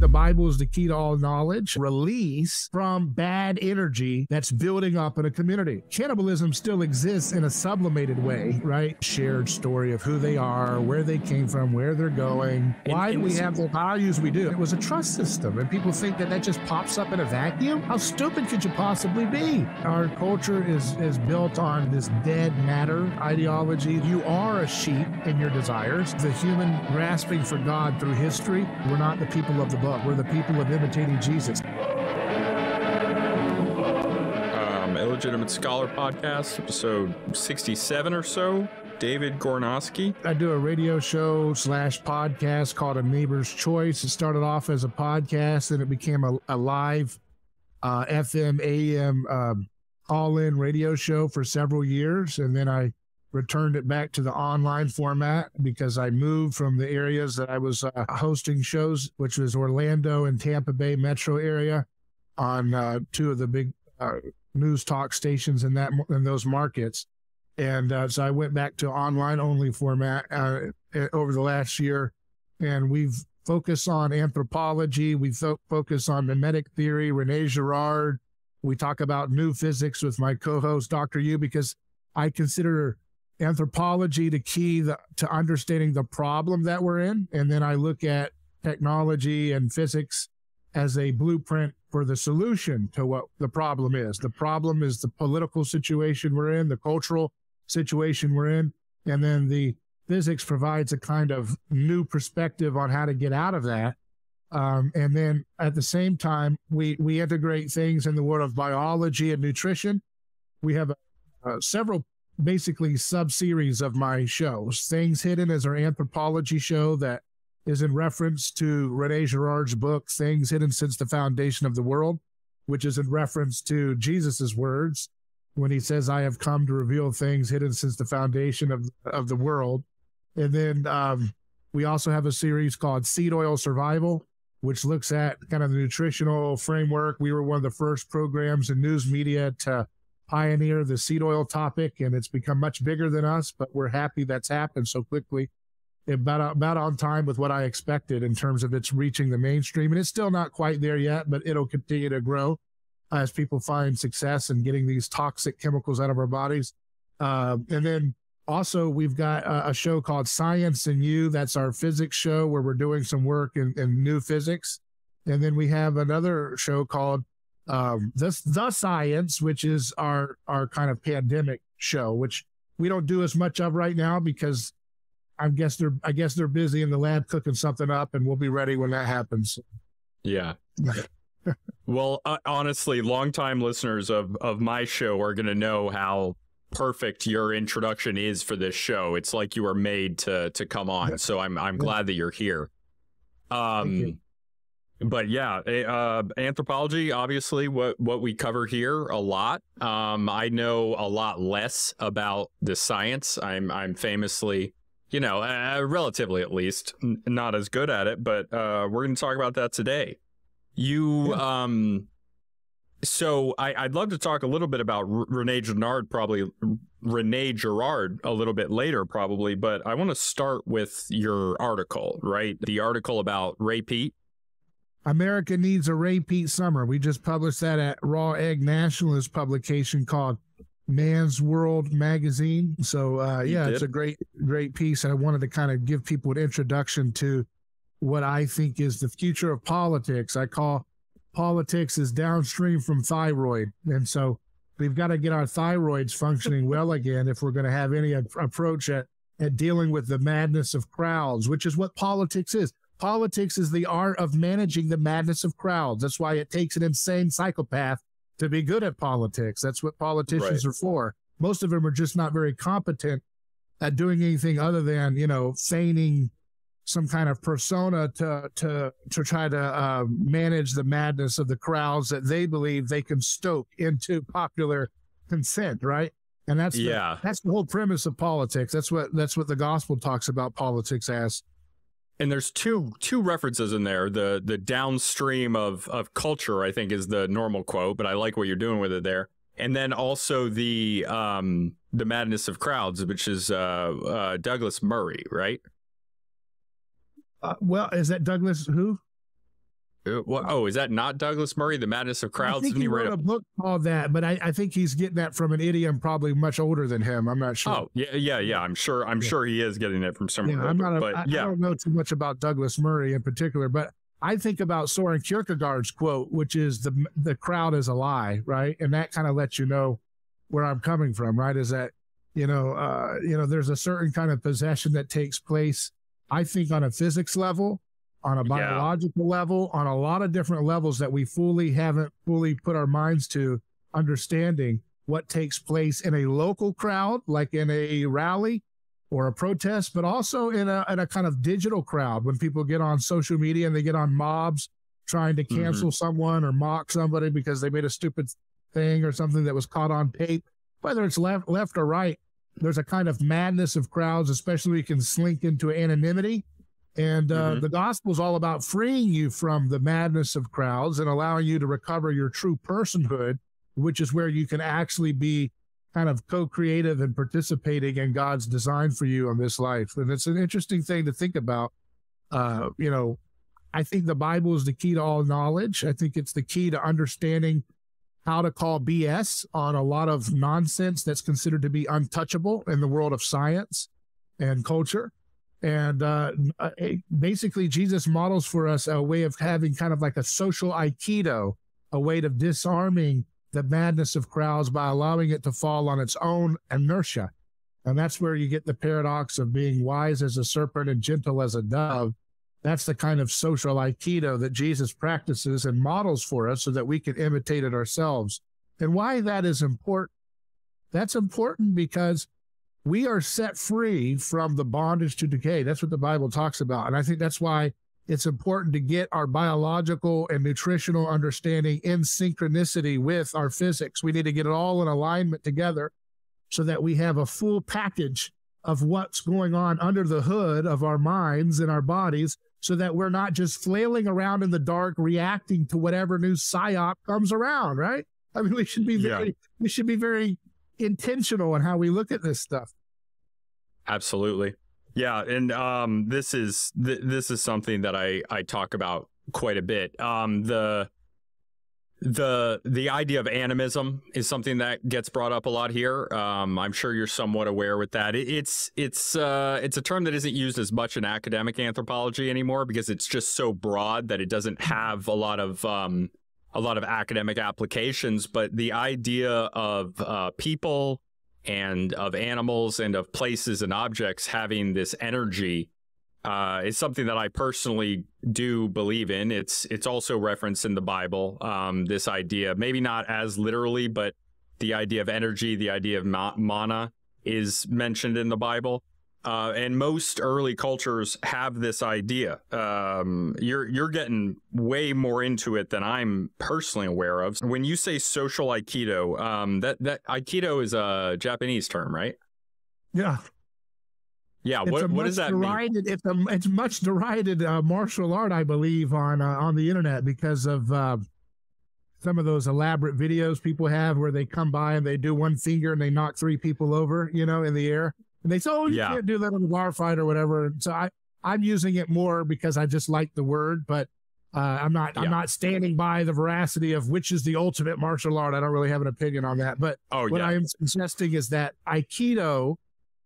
the Bible is the key to all knowledge, release from bad energy that's building up in a community. Cannibalism still exists in a sublimated way, right? Shared story of who they are, where they came from, where they're going. Why do we have the values we do? It was a trust system, and people think that that just pops up in a vacuum. How stupid could you possibly be? Our culture is is built on this dead matter ideology. You are a sheep in your desires. The human grasping for God through history. We're not the people of the book. We're the people of imitating Jesus. Um, Illegitimate Scholar Podcast, episode 67 or so. David Gornoski. I do a radio show slash podcast called A Neighbor's Choice. It started off as a podcast and it became a, a live uh, FM, AM, um, all in radio show for several years. And then I returned it back to the online format because I moved from the areas that I was uh, hosting shows, which was Orlando and Tampa Bay metro area on uh, two of the big uh, news talk stations in that in those markets. And uh, so I went back to online only format uh, over the last year, and we've focused on anthropology. We fo- focus on mimetic theory, Rene Girard. We talk about new physics with my co-host Dr. Yu because I consider anthropology the key the, to understanding the problem that we're in, and then I look at technology and physics as a blueprint for the solution to what the problem is. The problem is the political situation we're in, the cultural situation we're in, and then the physics provides a kind of new perspective on how to get out of that. Um, and then at the same time, we we integrate things in the world of biology and nutrition. We have uh, several basically sub series of my shows. Things Hidden is our anthropology show that is in reference to Rene Girard's book, Things Hidden Since the Foundation of the World, which is in reference to Jesus's words when he says, I have come to reveal things hidden since the foundation of, of the world. And then um, we also have a series called Seed Oil Survival, which looks at kind of the nutritional framework. We were one of the first programs in news media to pioneer the seed oil topic, and it's become much bigger than us, but we're happy that's happened so quickly. About, about on time with what I expected in terms of its reaching the mainstream. And it's still not quite there yet, but it'll continue to grow as people find success in getting these toxic chemicals out of our bodies. Uh, and then also, we've got a, a, show called Science and You. That's our physics show where we're doing some work in, in new physics. And then we have another show called um, the, the Science, which is our, our kind of pandemic show, which we don't do as much of right now because I guess they're I guess they're busy in the lab cooking something up, and we'll be ready when that happens. Yeah. well, uh, honestly, longtime listeners of of my show are going to know how perfect your introduction is for this show. It's like you were made to to come on. So I'm I'm glad that you're here. Um but yeah, uh, anthropology, obviously, what what we cover here a lot. Um, I know a lot less about the science. I'm I'm famously, you know, uh, relatively at least, n- not as good at it. But uh, we're going to talk about that today. You um so I, would love to talk a little bit about R- Rene Girard, probably Rene Girard a little bit later, probably. But I want to start with your article, right? The article about Ray Peat. America needs a Ray Peat summer. We just published that at Raw Egg Nationalist publication called Man's World Magazine. So uh, yeah, it's a great, great piece. And I wanted to kind of give people an introduction to what I think is the future of politics. I call politics is downstream from thyroid. And so we've got to get our thyroids functioning well again if we're going to have any approach at, at dealing with the madness of crowds, which is what politics is. Politics is the art of managing the madness of crowds. That's why it takes an insane psychopath to be good at politics. That's what politicians right. are for. Most of them are just not very competent at doing anything other than, you know, feigning some kind of persona to to to try to uh, manage the madness of the crowds that they believe they can stoke into popular consent, right? And that's the, yeah, that's the whole premise of politics. That's what that's what the gospel talks about politics as. And there's two two references in there. The the downstream of of culture, I think, is the normal quote, but I like what you're doing with it there. And then also the um the madness of crowds, which is uh, uh Douglas Murray, right? Uh, well, is that Douglas who? Uh, oh, is that not Douglas Murray, The Madness of Crowds? I think he, he wrote a, book called that, but I, I, think he's getting that from an idiom probably much older than him. I'm not sure. Oh, yeah, yeah, yeah. I'm sure. I'm yeah. sure he is getting it from somewhere. Yeah, I'm not. A, but, I, yeah. I don't know too much about Douglas Murray in particular, but I think about Soren Kierkegaard's quote, which is the the crowd is a lie, right? And that kind of lets you know where I'm coming from, right? Is that you know, uh, you know, there's a certain kind of possession that takes place. I think on a physics level, on a biological yeah. level, on a lot of different levels that we fully haven't fully put our minds to understanding what takes place in a local crowd, like in a rally or a protest, but also in a, in a kind of digital crowd when people get on social media and they get on mobs trying to mm-hmm. cancel mm-hmm. someone or mock somebody because they made a stupid thing or something that was caught on tape, whether it's left, left or right. There's a kind of madness of crowds, especially you can slink into anonymity and uh, mm-hmm. the gospel is all about freeing you from the madness of crowds and allowing you to recover your true personhood, which is where you can actually be kind of co-creative and participating in God's design for you on this life. And it's an interesting thing to think about. Uh, you know, I think the Bible is the key to all knowledge. I think it's the key to understanding how to call BS on a lot of nonsense that's considered to be untouchable in the world of science and culture. And uh, uh basically, Jesus models for us a way of having kind of like a social aikido, a way of disarming the madness of crowds by allowing it to fall on its own inertia. And that's where you get the paradox of being wise as a serpent and gentle as a dove. That's the kind of social aikido that Jesus practices and models for us so that we can imitate it ourselves. And why that is important. That's important because we are set free from the bondage to decay. That's what the Bible talks about. And I think that's why it's important to get our biological and nutritional understanding in synchronicity with our physics. We need to get it all in alignment together so that we have a full package of what's going on under the hood of our minds and our bodies so that we're not just flailing around in the dark reacting to whatever new psyop comes around, right? I mean, we should be very, yeah. we should be very intentional in how we look at this stuff. Absolutely. Yeah, and um, this is th- this is something that I I talk about quite a bit. Um, the the the idea of animism is something that gets brought up a lot here. Um, I'm sure you're somewhat aware with that. It, it's it's uh, it's a term that isn't used as much in academic anthropology anymore because it's just so broad that it doesn't have a lot of um, a lot of academic applications, but the idea of uh, people and of animals and of places and objects having this energy uh, is something that I personally do believe in. It's it's also referenced in the Bible. Um, this idea, maybe not as literally, but the idea of energy, the idea of ma- mana, is mentioned in the Bible. Uh, and most early cultures have this idea. Um, you're you're getting way more into it than I'm personally aware of. When you say social aikido, um, that that aikido is a Japanese term, right? Yeah. Yeah. What what does that derided, mean? It's a it's much derided uh, martial art, I believe, on uh, on the internet because of. Uh, some of those elaborate videos people have where they come by and they do one finger and they knock three people over, you know, in the air. And they say, "Oh, you yeah. can't do that on a bar fight or whatever." So I I'm using it more because I just like the word, but uh, I'm not yeah. I'm not standing by the veracity of which is the ultimate martial art. I don't really have an opinion on that. But oh, what yeah. I am suggesting is that Aikido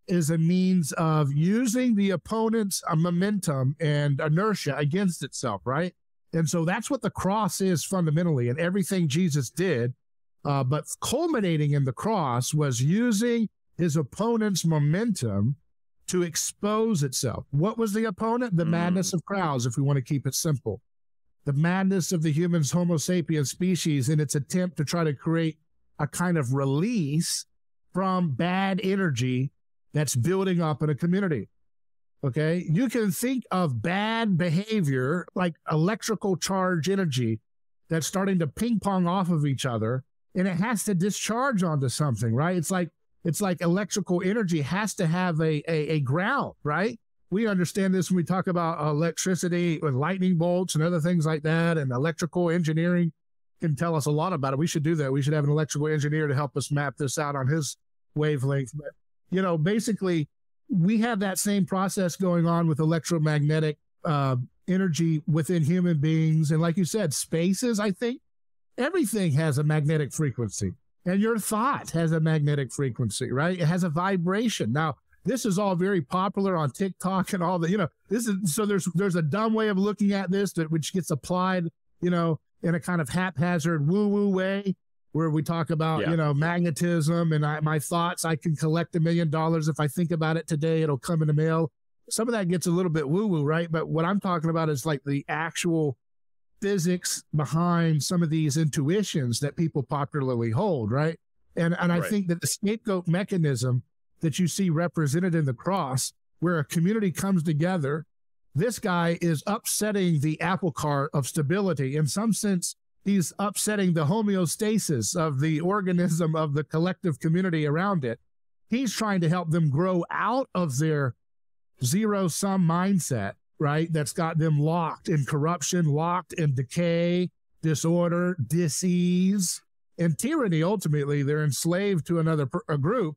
is a means of using the opponent's uh, momentum and inertia against itself, right? And so that's what the cross is fundamentally, and everything Jesus did. Uh, but culminating in the cross was using his opponent's momentum to expose itself. What was the opponent? The mm. madness of crowds, if we want to keep it simple. The madness of the human's Homo sapiens species in its attempt to try to create a kind of release from bad energy that's building up in a community. Okay. You can think of bad behavior like electrical charge energy that's starting to ping pong off of each other and it has to discharge onto something, right? It's like it's like electrical energy has to have a, a, a ground, right? We understand this when we talk about electricity with lightning bolts and other things like that, and electrical engineering can tell us a lot about it. We should do that. We should have an electrical engineer to help us map this out on his wavelength. But, you know, basically, we have that same process going on with electromagnetic uh, energy within human beings. And like you said, spaces, I think everything has a magnetic frequency. And your thought has a magnetic frequency, right? It has a vibration. Now, this is all very popular on TikTok and all the, you know, this is so there's there's a dumb way of looking at this that which gets applied, you know, in a kind of haphazard woo-woo way where we talk about, yeah. you know, magnetism and I, my thoughts. I can collect a million dollars if I think about it today, it'll come in the mail. Some of that gets a little bit woo-woo, right? But what I'm talking about is like the actual physics behind some of these intuitions that people popularly hold, right? And and I right. think that the scapegoat mechanism that you see represented in the cross, where a community comes together, this guy is upsetting the apple cart of stability. In some sense, he's upsetting the homeostasis of the organism of the collective community around it. He's trying to help them grow out of their zero sum mindset right? That's got them locked in corruption, locked in decay, disorder, disease, and tyranny. Ultimately, they're enslaved to another a group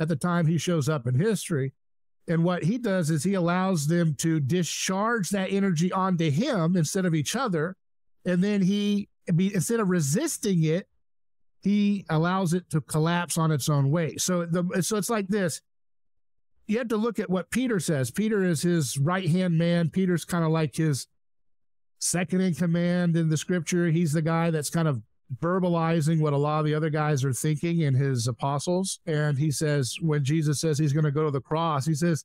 at the time he shows up in history. And what he does is he allows them to discharge that energy onto him instead of each other. And then he, instead of resisting it, he allows it to collapse on its own weight. So the so it's like this you have to look at what Peter says. Peter is his right hand man. Peter's kind of like his second in command in the scripture. He's the guy that's kind of verbalizing what a lot of the other guys are thinking in his apostles. And he says, when Jesus says he's going to go to the cross, he says,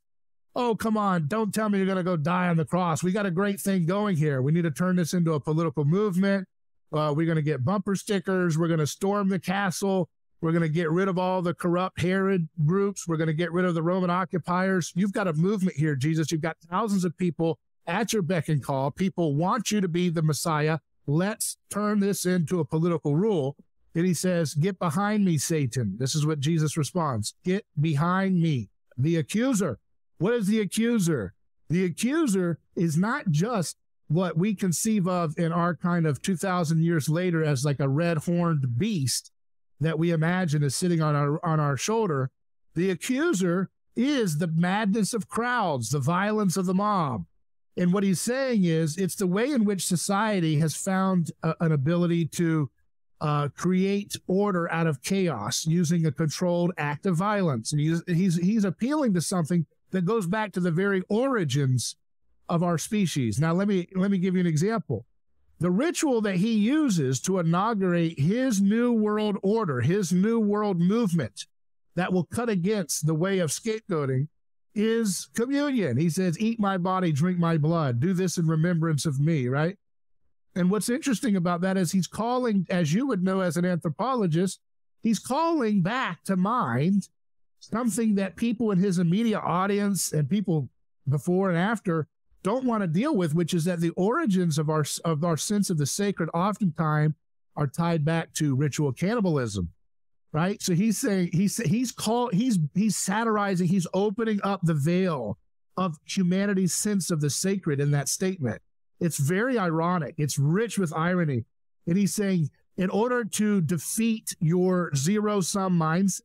Oh, come on. Don't tell me you're going to go die on the cross. We got a great thing going here. We need to turn this into a political movement. Uh, we're going to get bumper stickers. We're going to storm the castle. We're going to get rid of all the corrupt Herod groups. We're going to get rid of the Roman occupiers. You've got a movement here, Jesus. You've got thousands of people at your beck and call. People want you to be the Messiah. Let's turn this into a political rule. And he says, Get behind me, Satan. This is what Jesus responds Get behind me, the accuser. What is the accuser? The accuser is not just what we conceive of in our kind of 2,000 years later as like a red horned beast that we imagine is sitting on our on our shoulder, the accuser is the madness of crowds, the violence of the mob. And what he's saying is it's the way in which society has found a, an ability to uh, create order out of chaos using a controlled act of violence. And he's, he's, he's appealing to something that goes back to the very origins of our species. Now, let me, let me give you an example. The ritual that he uses to inaugurate his new world order, his new world movement that will cut against the way of scapegoating is communion. He says, Eat my body, drink my blood, do this in remembrance of me, right? And what's interesting about that is he's calling, as you would know as an anthropologist, he's calling back to mind something that people in his immediate audience and people before and after don't want to deal with, which is that the origins of our of our sense of the sacred oftentimes are tied back to ritual cannibalism, right? So he's saying he's he's called he's he's satirizing, he's opening up the veil of humanity's sense of the sacred in that statement. It's very ironic. It's rich with irony, and he's saying in order to defeat your zero sum minds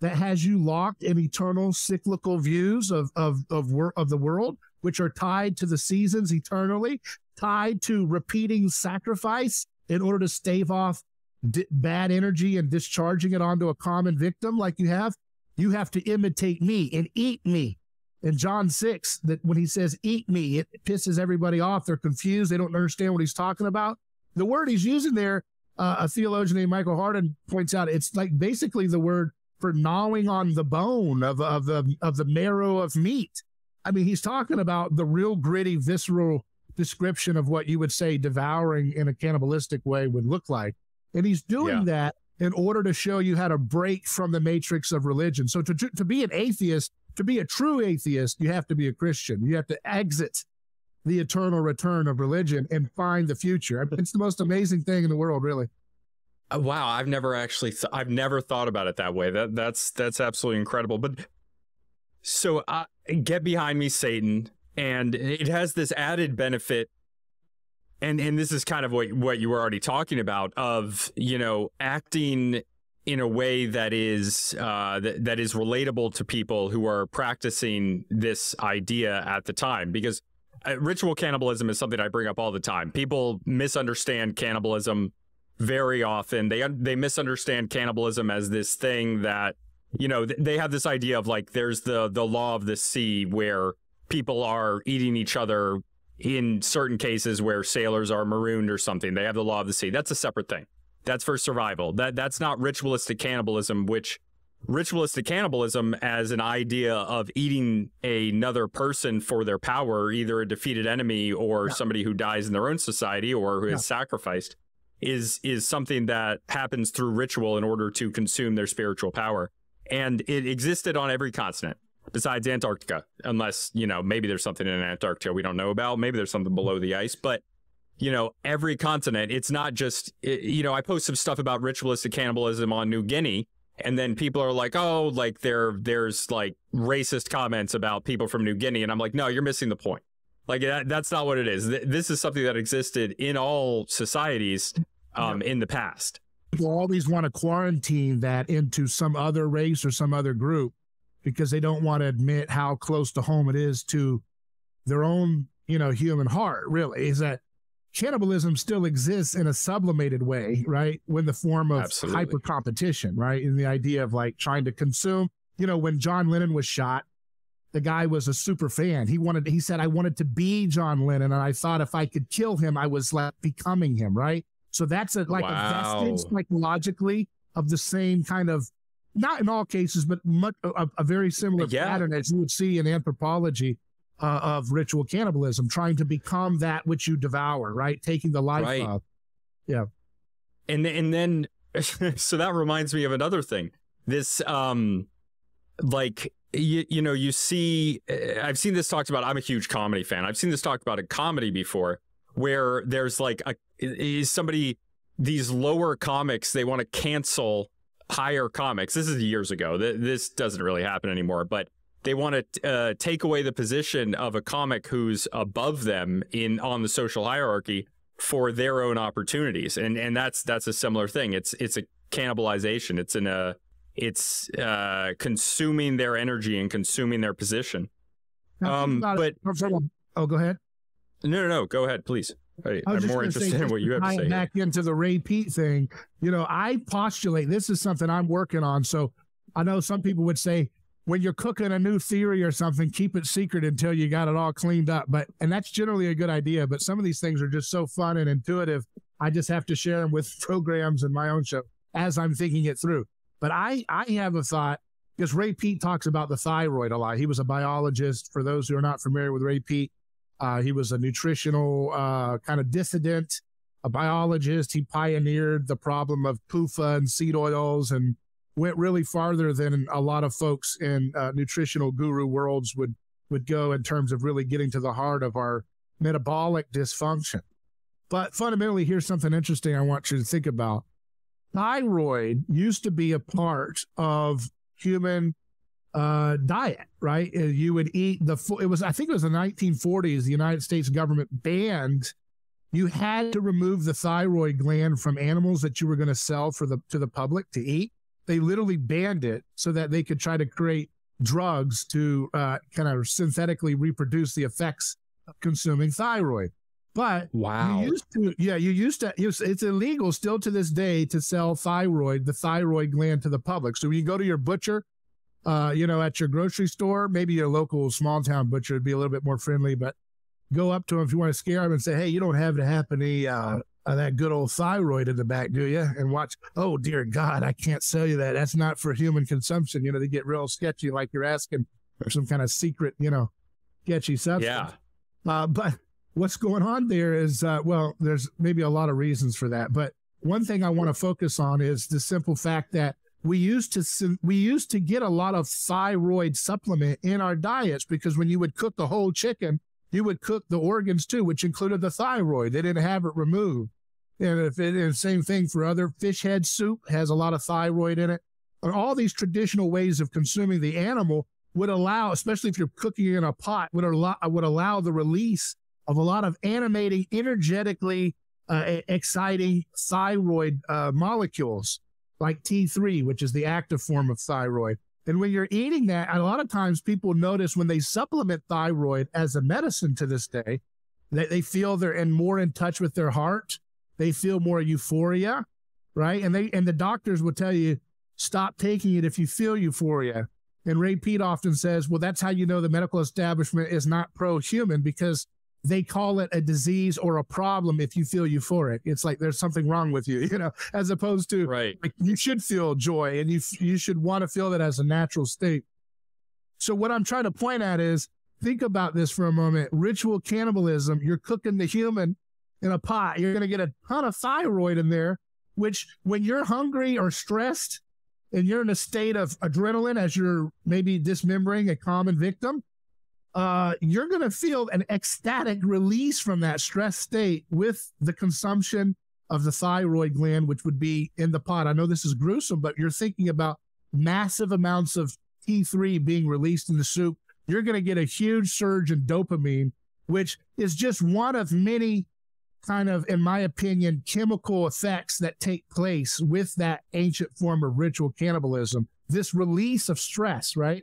that has you locked in eternal cyclical views of of of, wor- of the world which are tied to the seasons eternally, tied to repeating sacrifice in order to stave off di- bad energy and discharging it onto a common victim like you have. You have to imitate me and eat me. In John 6, that when he says eat me, it pisses everybody off. They're confused. They don't understand what he's talking about. The word he's using there, uh, a theologian named Michael Hardin points out, it's like basically the word for gnawing on the bone of, of the of the marrow of meat. I mean, he's talking about the real gritty, visceral description of what you would say devouring in a cannibalistic way would look like. And he's doing yeah. that in order to show you how to break from the matrix of religion. So to, to be an atheist, to be a true atheist, you have to be a Christian. You have to exit the eternal return of religion and find the future. It's the most amazing thing in the world, really. Uh, wow, I've never actually, th- I've never thought about it that way. That that's that's absolutely incredible. But so uh, get behind me, Satan. And it has this added benefit. And and this is kind of what what you were already talking about of, you know, acting in a way that is uh, that, that is relatable to people who are practicing this idea at the time because uh, ritual cannibalism is something I bring up all the time. People misunderstand cannibalism very often. They they misunderstand cannibalism as this thing that you know they have this idea of like there's the the law of the sea where people are eating each other in certain cases where sailors are marooned or something. They have the law of the sea. That's a separate thing. That's for survival. That that's not ritualistic cannibalism, which ritualistic cannibalism as an idea of eating another person for their power, either a defeated enemy or yeah. somebody who dies in their own society or who yeah. is sacrificed, is is something that happens through ritual in order to consume their spiritual power. And it existed on every continent besides Antarctica, unless, you know, maybe there's something in Antarctica we don't know about. Maybe there's something below the ice, but you know, every continent, it's not just, you know, I post some stuff about ritualistic cannibalism on New Guinea and then people are like, oh, like there, there's like racist comments about people from New Guinea. And I'm like, no, you're missing the point. Like that, that's not what it is. This is something that existed in all societies um, in the past. People always want to quarantine that into some other race or some other group because they don't want to admit how close to home it is to their own, you know, human heart. Really, is that cannibalism still exists in a sublimated way, right? When the form of Absolutely. hyper competition, right? In the idea of like trying to consume. You know, when John Lennon was shot, the guy was a super fan. He wanted, he said, I wanted to be John Lennon. And I thought if I could kill him, I was like becoming him, right? So that's a, like wow. a vestige psychologically of the same kind of, not in all cases, but much, a, a very similar yeah. pattern as you would see in anthropology uh, of ritual cannibalism, trying to become that which you devour, right? Taking the life right. of. Yeah. And and then so that reminds me of another thing. This um like you, you know you see uh, I've seen this talked about I'm a huge comedy fan. I've seen this talked about in comedy before where there's like a is somebody these lower comics they want to cancel higher comics. This is years ago. This doesn't really happen anymore, but they want to uh, take away the position of a comic who's above them in on the social hierarchy for their own opportunities. And and that's that's a similar thing. It's it's a cannibalization. It's in a it's uh, consuming their energy and consuming their position. Um but oh go ahead. No no no. Go ahead please I, am more interested in what you have to say. Back into the Ray Peat thing, you know, I postulate this is something I'm working on. So I know some people would say, when you're cooking a new theory or something, keep it secret until you got it all cleaned up. But and that's generally a good idea. But some of these things are just so fun and intuitive. I just have to share them with programs and my own show as I'm thinking it through. But I I have a thought because Ray Peat talks about the thyroid a lot. He was a biologist. For those who are not familiar with Ray Peat, uh, he was a nutritional uh, kind of dissident, a biologist. He pioneered the problem of PUFA and seed oils and went really farther than a lot of folks in uh, nutritional guru worlds would would go in terms of really getting to the heart of our metabolic dysfunction. But fundamentally, here's something interesting I want you to think about. Thyroid used to be a part of human uh, diet, right? Uh, you would eat the, it was, I think it was the 1940s, the United States government banned, you had to remove the thyroid gland from animals that you were going to sell for the, to the public to eat they literally banned it so that they could try to create drugs to uh, kind of synthetically reproduce the effects of consuming thyroid. But wow, you used to, yeah, you used to. It's illegal still to this day to sell thyroid, the thyroid gland, to the public. So when you go to your butcher, uh, you know, at your grocery store, maybe your local small town butcher would be a little bit more friendly, but go up to them if you want to scare them and say, "Hey, you don't have to have any uh, uh, that good old thyroid in the back, do you? And watch, oh dear God, I can't sell you that. That's not for human consumption. You know, they get real sketchy, like you're asking for some kind of secret, you know, sketchy substance. Yeah. Uh, but what's going on there is, uh, well, there's maybe a lot of reasons for that. But one thing I want to focus on is the simple fact that we used to we used to get a lot of thyroid supplement in our diets because when you would cook the whole chicken, you would cook the organs too, which included the thyroid. They didn't have it removed. And if it is same thing for other fish head soup has a lot of thyroid in it. And all these traditional ways of consuming the animal would allow, especially if you're cooking in a pot, would allow would allow the release of a lot of animating, energetically uh, exciting thyroid uh, molecules like T3, which is the active form of thyroid. And when you're eating that, a lot of times people notice when they supplement thyroid as a medicine to this day, that they feel they're in more in touch with their heart. They feel more euphoria, right? And they and the doctors will tell you stop taking it if you feel euphoria. And Ray Peat often says, well, that's how you know the medical establishment is not pro-human because they call it a disease or a problem if you feel euphoric. It's like there's something wrong with you, you know, as opposed to right. like you should feel joy and you you should want to feel that as a natural state. So what I'm trying to point at is think about this for a moment. Ritual cannibalism, you're cooking the human in a pot. You're going to get a ton of thyroid in there, which when you're hungry or stressed and you're in a state of adrenaline as you're maybe dismembering a common victim, uh, you're going to feel an ecstatic release from that stress state with the consumption of the thyroid gland, which would be in the pot. I know this is gruesome, but you're thinking about massive amounts of T3 being released in the soup. You're going to get a huge surge in dopamine, which is just one of many kind of, in my opinion, chemical effects that take place with that ancient form of ritual cannibalism. This release of stress, right?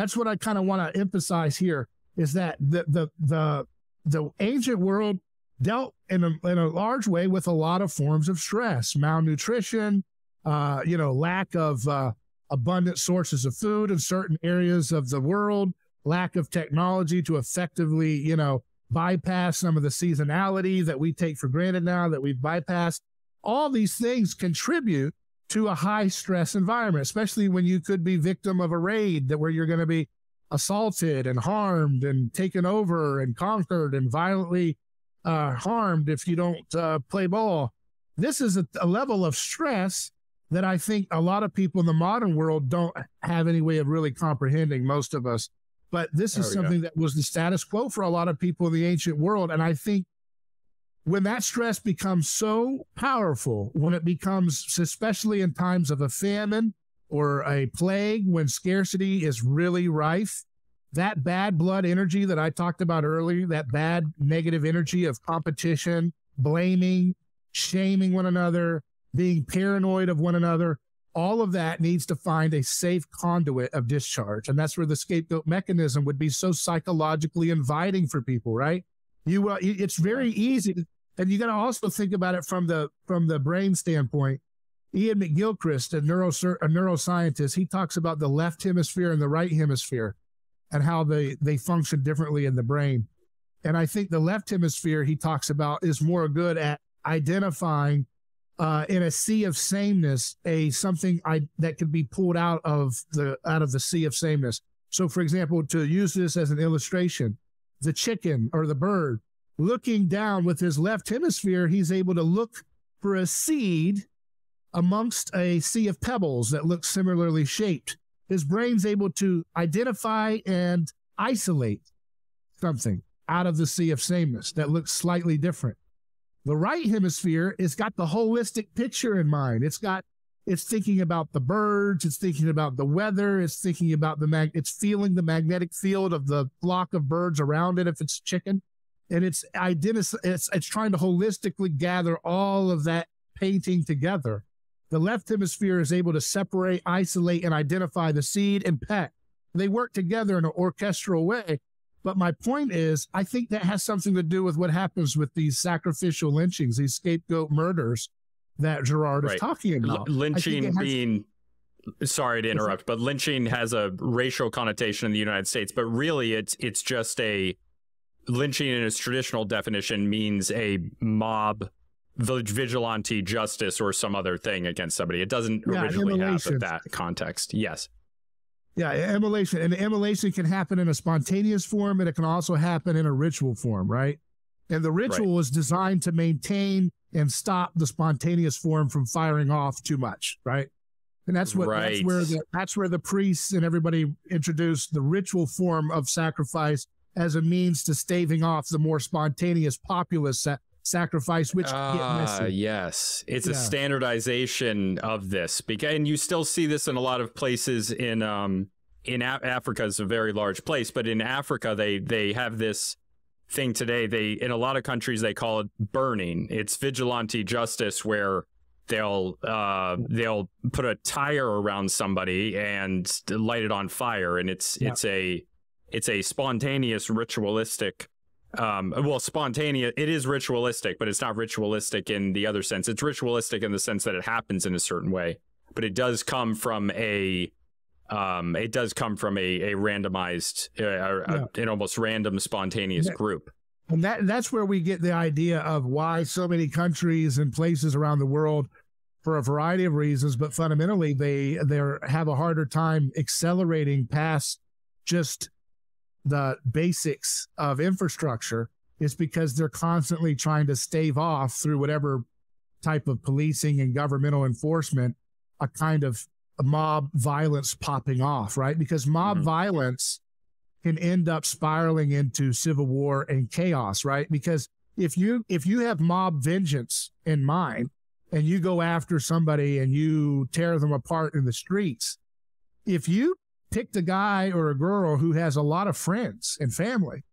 That's what I kind of want to emphasize here is that the the the the ancient world dealt in a, in a large way with a lot of forms of stress, malnutrition, uh, you know, lack of uh, abundant sources of food in certain areas of the world, lack of technology to effectively, you know, bypass some of the seasonality that we take for granted now that we've bypassed. All these things contribute to a high stress environment, especially when you could be victim of a raid that where you're going to be assaulted and harmed and taken over and conquered and violently uh, harmed if you don't uh, play ball. This is a, a, level of stress that I think a lot of people in the modern world don't have any way of really comprehending, most of us. But this is something go. that was the status quo for a lot of people in the ancient world. And I think when that stress becomes so powerful, when it becomes, especially in times of a famine or a plague, when scarcity is really rife, that bad blood energy that I talked about earlier, that bad negative energy of competition, blaming, shaming one another, being paranoid of one another, all of that needs to find a safe conduit of discharge. And that's where the scapegoat mechanism would be so psychologically inviting for people, right? You uh, it's very easy, and you got to also think about it from the from the brain standpoint. Iain McGilchrist, a, neuro, a neuroscientist, he talks about the left hemisphere and the right hemisphere, and how they they function differently in the brain. And I think the left hemisphere he talks about is more good at identifying uh, in a sea of sameness a something I, that could be pulled out of the out of the sea of sameness. So, for example, to use this as an illustration, the chicken or the bird looking down with his left hemisphere, he's able to look for a seed amongst a sea of pebbles that looks similarly shaped. His brain's able to identify and isolate something out of the sea of sameness that looks slightly different. The right hemisphere has got the holistic picture in mind. It's got it's thinking about the birds, it's thinking about the weather, it's thinking about the mag it's feeling the magnetic field of the flock of birds around it if it's chicken. And it's identi- it's it's trying to holistically gather all of that painting together. The left hemisphere is able to separate, isolate, and identify the seed and pet. They work together in an orchestral way but my point is, I think that has something to do with what happens with these sacrificial lynchings, these scapegoat murders that Girard right. is talking about. L- lynching has- being sorry to interrupt, but lynching has a racial connotation in the United States, but really it's it's just a lynching in its traditional definition means a mob vigilante justice or some other thing against somebody. It doesn't yeah, originally have that context. Yes. Yeah, immolation. And immolation can happen in a spontaneous form and it can also happen in a ritual form, right? And the ritual right. is designed to maintain and stop the spontaneous form from firing off too much, right? And that's what right. that's where the that's where the priests and everybody introduced the ritual form of sacrifice as a means to staving off the more spontaneous populist sacrifice, which uh, yes, it's yeah. a standardization of this, and you still see this in a lot of places in um in Africa is a very large place, but in Africa they they have this thing today. They in a lot of countries they call it burning. It's vigilante justice where they'll uh, they'll put a tire around somebody and light it on fire, and it's yeah. it's a it's a spontaneous ritualistic um, well spontaneous it is ritualistic but it's not ritualistic in the other sense. It's ritualistic in the sense that it happens in a certain way but it does come from a um, it does come from a, a randomized uh, a, an almost random spontaneous group. And that that's where we get the idea of why so many countries and places around the world for a variety of reasons but fundamentally they they have a harder time accelerating past just the basics of infrastructure is because they're constantly trying to stave off through whatever type of policing and governmental enforcement a kind of mob violence popping off, right? Because mob mm-hmm. violence can end up spiraling into civil war and chaos, right? Because if you if you have mob vengeance in mind and you go after somebody and you tear them apart in the streets, if you picked a guy or a girl who has a lot of friends and family,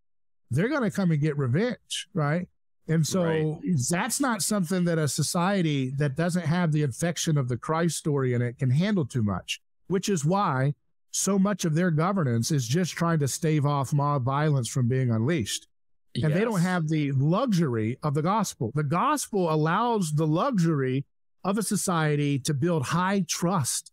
they're going to come and get revenge, right? And so right. that's not something that a society that doesn't have the infection of the Christ story in it can handle too much, which is why so much of their governance is just trying to stave off mob violence from being unleashed. And yes. they don't have the luxury of the gospel. The gospel allows the luxury of a society to build high trust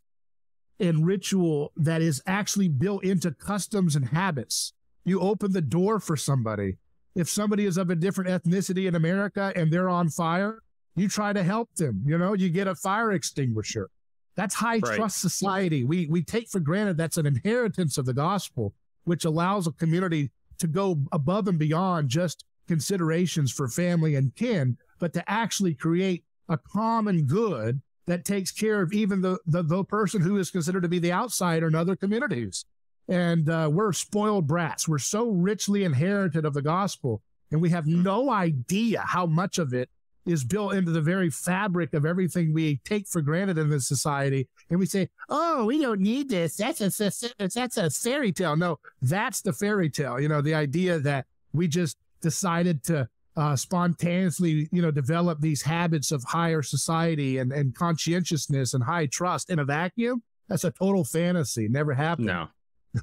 and ritual that is actually built into customs and habits. You open the door for somebody. If somebody is of a different ethnicity in America and they're on fire, you try to help them. You know, you get a fire extinguisher. That's high right. trust society. We we take for granted that's an inheritance of the gospel, which allows a community to go above and beyond just considerations for family and kin, but to actually create a common good that takes care of even the, the, the person who is considered to be the outsider in other communities. And uh, we're spoiled brats. We're so richly inherited of the gospel, and we have no idea how much of it is built into the very fabric of everything we take for granted in this society. And we say, "Oh, we don't need this. That's a that's a fairy tale." No, that's the fairy tale. You know, the idea that we just decided to uh, spontaneously, you know, develop these habits of higher society and, and conscientiousness and high trust in a vacuum, that's a total fantasy. Never happened. No.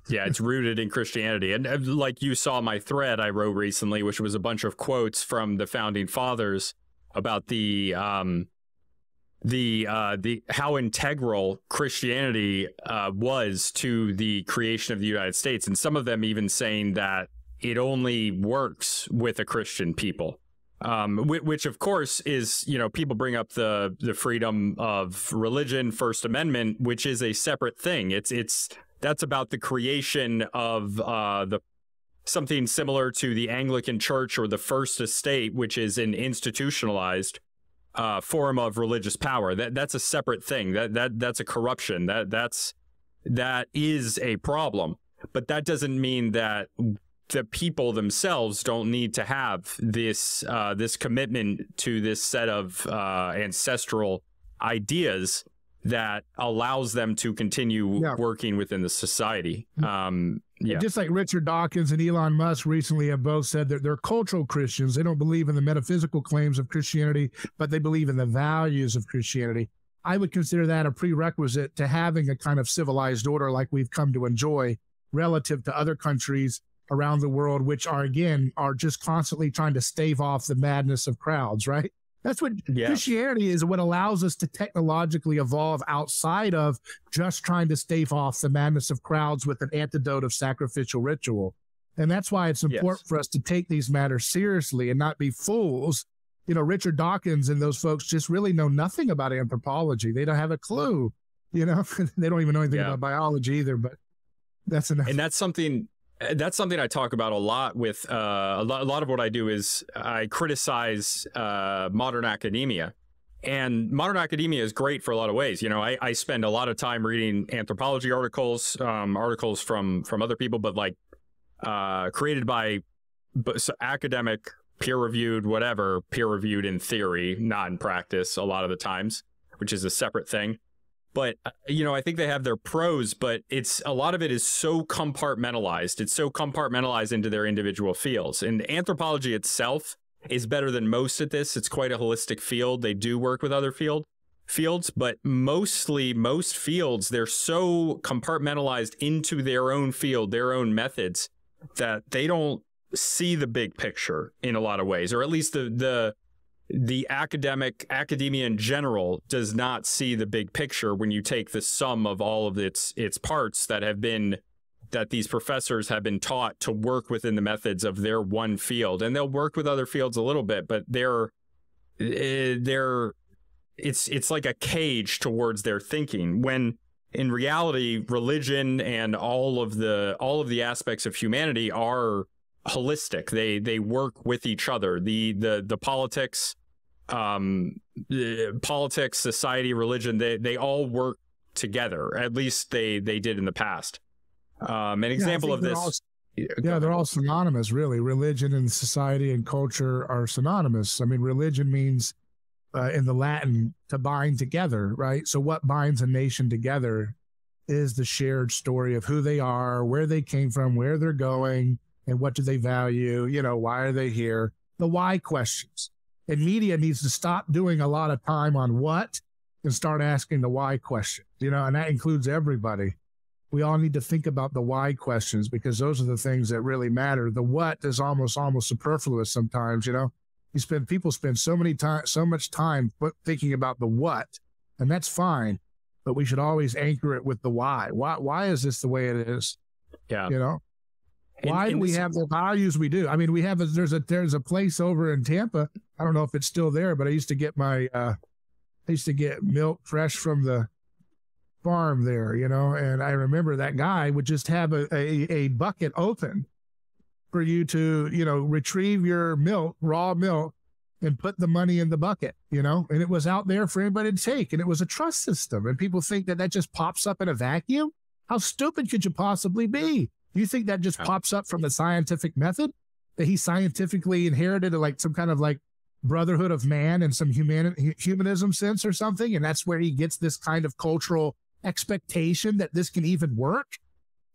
yeah, it's rooted in Christianity. And like you saw my thread I wrote recently, which was a bunch of quotes from the founding fathers about the um, the uh, the how integral Christianity uh, was to the creation of the United States, and some of them even saying that it only works with a Christian people. Um, which, of course is you know people bring up the the freedom of religion, First Amendment, which is a separate thing. It's it's that's about the creation of uh, the something similar to the Anglican Church or the First Estate, which is an institutionalized uh, form of religious power. That that's a separate thing. That that that's a corruption. That that's that is a problem. But that doesn't mean that the people themselves don't need to have this uh, this commitment to this set of uh, ancestral ideas that allows them to continue yeah. working within the society. Mm-hmm. Um, yeah. Just like Richard Dawkins and Elon Musk recently have both said that they're cultural Christians. They don't believe in the metaphysical claims of Christianity, but they believe in the values of Christianity. I would consider that a prerequisite to having a kind of civilized order like we've come to enjoy relative to other countries around the world, which are again are just constantly trying to stave off the madness of crowds, right? That's what yeah. Christianity is what allows us to technologically evolve outside of just trying to stave off the madness of crowds with an antidote of sacrificial ritual. And that's why it's important yes. for us to take these matters seriously and not be fools. You know, Richard Dawkins and those folks just really know nothing about anthropology. They don't have a clue. You know, they don't even know anything yeah. about biology either, but that's enough. And that's something that's something I talk about a lot with uh, a, lot, a lot of what I do is I criticize uh, modern academia. And modern academia is great for a lot of ways. You know, I, I spend a lot of time reading anthropology articles, um, articles from from other people, but like uh, created by academic, peer reviewed, whatever, peer reviewed in theory, not in practice a lot of the times, which is a separate thing but uh, you know i think they have their pros but it's a lot of it is so compartmentalized. It's so compartmentalized into their individual fields. And anthropology itself is better than most at this. It's quite a holistic field. They do work with other field fields, but mostly most fields, they're so compartmentalized into their own field, their own methods, that they don't see the big picture in a lot of ways, or at least the the the academic academia in general does not see the big picture when you take the sum of all of its its parts that have been that these professors have been taught to work within the methods of their one field. And they'll work with other fields a little bit but they're eh, they're it's it's like a cage towards their thinking. When in reality religion and all of the all of the aspects of humanity are holistic. They they work with each other. The the the politics um politics society religion they they all work together at least they they did in the past um an example yeah, of this all, yeah they're all synonymous really religion and society and culture are synonymous i mean religion means uh, in the Latin to bind together, right? So, what binds a nation together is the shared story of who they are, where they came from, where they're going, and what do they value? You know, why are they here? The why questions. And media needs to stop doing a lot of time on what and start asking the why questions, you know, and that includes everybody. We all need to think about the why questions because those are the things that really matter. The what is almost almost superfluous sometimes, you know. You spend people spend so many time so much time thinking about the what and that's fine but we should always anchor it with the why. Why why is this the way it is? Yeah. You know? Why and, and do we have the values we do? I mean we have a, there's a there's a place over in tampa i don't know if it's still there but i used to get my uh i used to get milk fresh from the farm there you know and i remember that guy would just have a, a, a bucket open for you to, you know, retrieve your milk, raw milk, and put the money in the bucket, you know, and it was out there for anybody to take. And it was a trust system. And people think that that just pops up in a vacuum. How stupid could you possibly be? You think that just pops up from the scientific method that he scientifically inherited, like some kind of like brotherhood of man and some human humanism sense or something? And that's where he gets this kind of cultural expectation that this can even work.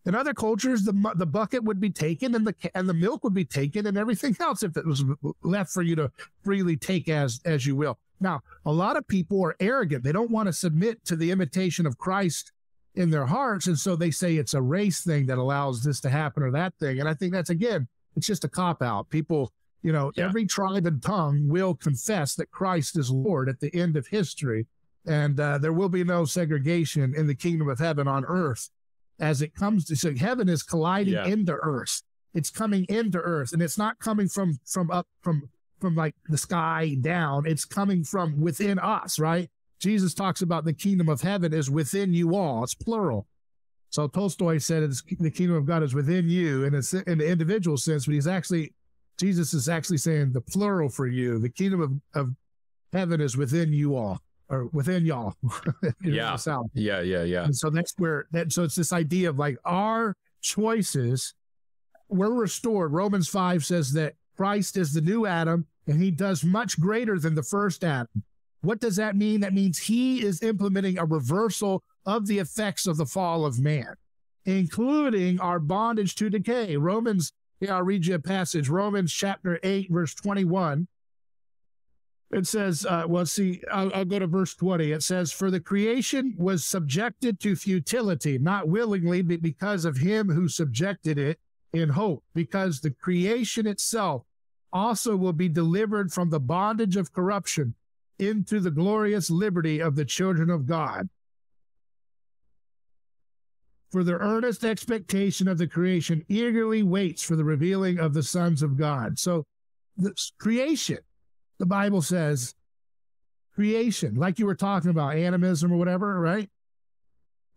In other cultures, the the bucket would be taken and the and the milk would be taken and everything else if it was left for you to freely take as as you will. Now, a lot of people are arrogant. They don't want to submit to the imitation of Christ in their hearts, and so they say it's a race thing that allows this to happen or that thing. And I think that's again, it's just a cop out. People, you know, yeah. every tribe and tongue will confess that Christ is Lord at the end of history, and uh, there will be no segregation in the kingdom of heaven on earth as it comes to so heaven is colliding yeah. into earth. It's coming into earth and it's not coming from from up from from like the sky down. It's coming from within us, right? Jesus talks about the kingdom of heaven is within you all. It's plural. So Tolstoy said it's, the kingdom of God is within you in, a, in the individual sense, but he's actually, Jesus is actually saying the plural for you. The kingdom of, of heaven is within you all or within y'all. yeah. Yeah. Yeah. Yeah. And so that's where that, so it's this idea of like our choices were restored. Romans 5 says that Christ is the new Adam and he does much greater than the first Adam. What does that mean? That means he is implementing a reversal of the effects of the fall of man, including our bondage to decay. Romans, yeah, I'll read you a passage. Romans chapter 8, verse 21 it says, uh, well, see, I'll, I'll, go to verse 20. It says, For the creation was subjected to futility, not willingly, but because of him who subjected it in hope, because the creation itself also will be delivered from the bondage of corruption into the glorious liberty of the children of God. For the earnest expectation of the creation eagerly waits for the revealing of the sons of God. So, the creation the Bible says creation, like you were talking about, animism or whatever, right?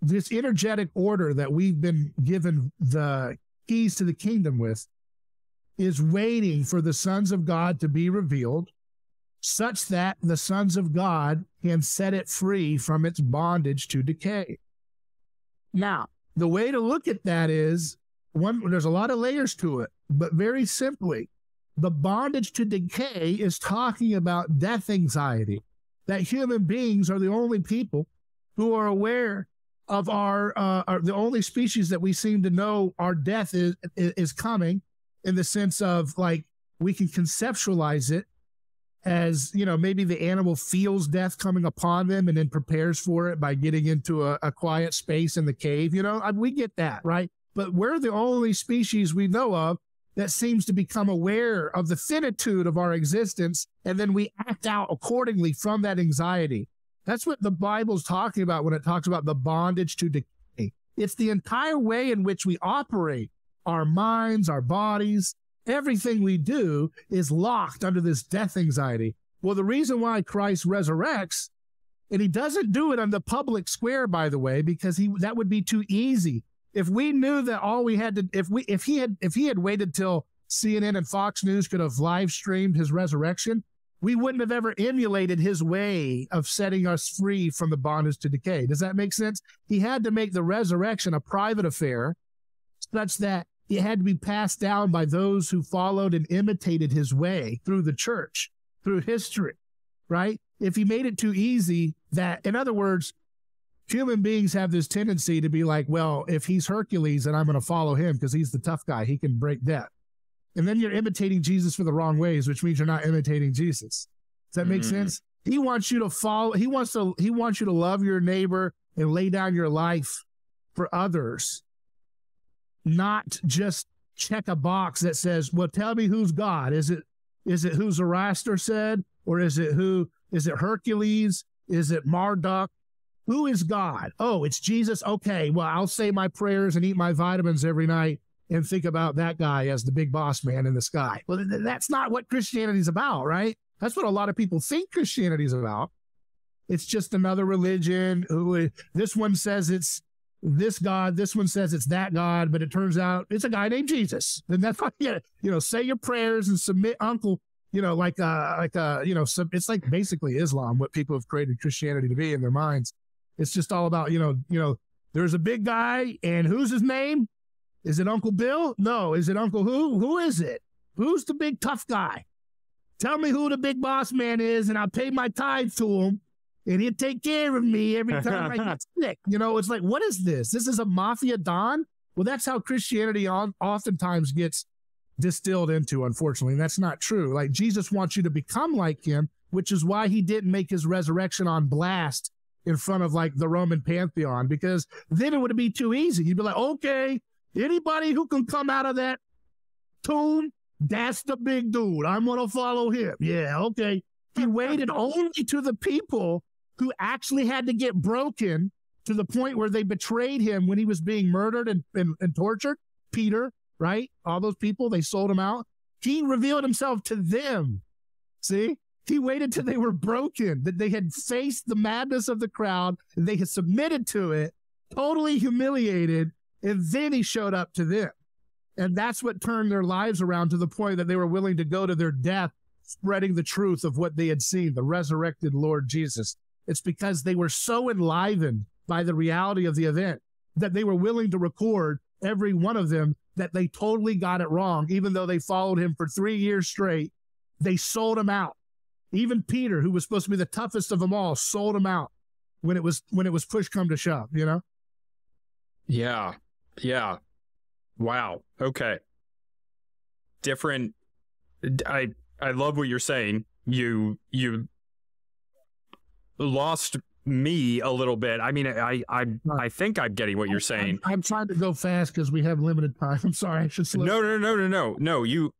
This energetic order that we've been given the keys to the kingdom with is waiting for the sons of God to be revealed, such that the sons of God can set it free from its bondage to decay. Now, the way to look at that is one, there's a lot of layers to it, but very simply, the bondage to decay is talking about death anxiety, that human beings are the only people who are aware of our, uh, are the only species that we seem to know our death is, is coming in the sense of like we can conceptualize it as you know maybe the animal feels death coming upon them and then prepares for it by getting into a, a quiet space in the cave you know? We get that right? But we're the only species we know of that seems to become aware of the finitude of our existence and then we act out accordingly from that anxiety. That's what the bible's talking about when it talks about the bondage to decay. It's the entire way in which we operate our minds our bodies everything we do is locked under this death anxiety. Well, the reason why Christ resurrects, and he doesn't do it on the public square, by the way, because he that would be too easy. If we knew that all we had to, if we, if he had, if he had waited till CNN and Fox News could have live streamed his resurrection, we wouldn't have ever emulated his way of setting us free from the bondage to decay. Does that make sense? He had to make the resurrection a private affair such that it had to be passed down by those who followed and imitated his way through the church, through history, right? If he made it too easy, that, in other words, human beings have this tendency to be like, well, if he's Hercules, then I'm going to follow him because he's the tough guy. He can break death. And then you're imitating Jesus for the wrong ways, which means you're not imitating Jesus. Does that make mm. sense? He wants you to follow, he wants to, he wants you to love your neighbor and lay down your life for others not just check a box that says, well, tell me who's God. Is it is it who Zoroaster said? Or is it who is it Hercules? Is it Marduk? Who is God? Oh, it's Jesus. Okay, well, I'll say my prayers and eat my vitamins every night and think about that guy as the big boss man in the sky. Well, that's not what Christianity's about, right? That's what a lot of people think Christianity's about. It's just another religion. Who this one says it's this God, this one says it's that God, but it turns out it's a guy named Jesus. And that's why, you know, say your prayers and submit uncle, you know, like, uh, like, uh, you know, sub, it's like basically Islam, what people have created Christianity to be in their minds. It's just all about, you know, you know, there's a big guy and who's his name? Is it Uncle Bill? No. Is it Uncle who? Who is it? Who's the big tough guy? Tell me who the big boss man is and I'll pay my tithe to him and he'd take care of me every time I get sick. You know, it's like, what is this? This is a mafia don? Well, that's how Christianity on, oftentimes gets distilled into, unfortunately. And that's not true. Like Jesus wants you to become like him, which is why he didn't make his resurrection on blast in front of like the Roman pantheon, because then it would be too easy. You'd be like, okay, anybody who can come out of that tomb, that's the big dude. I'm going to follow him. Yeah, okay. He waited only to the people who actually had to get broken to the point where they betrayed him when he was being murdered and, and, and tortured. Peter, right? All those people, they sold him out. He revealed himself to them. See? He waited till they were broken, that they had faced the madness of the crowd, they had submitted to it, totally humiliated, and then he showed up to them. And that's what turned their lives around to the point that they were willing to go to their death, spreading the truth of what they had seen, the resurrected Lord Jesus. It's because they were so enlivened by the reality of the event that they were willing to record every one of them that they totally got it wrong, even though they followed him for three years straight. They sold him out. Even Peter, who was supposed to be the toughest of them all, sold him out when it was when it was push come to shove, you know? Yeah. Yeah. Wow. Okay. Different I I love what you're saying. You you lost me a little bit. I mean, I I I think I'm getting what you're saying. I'm, I'm trying to go fast because we have limited time. I'm sorry. I should slow. No, no, no, no, no, no. You,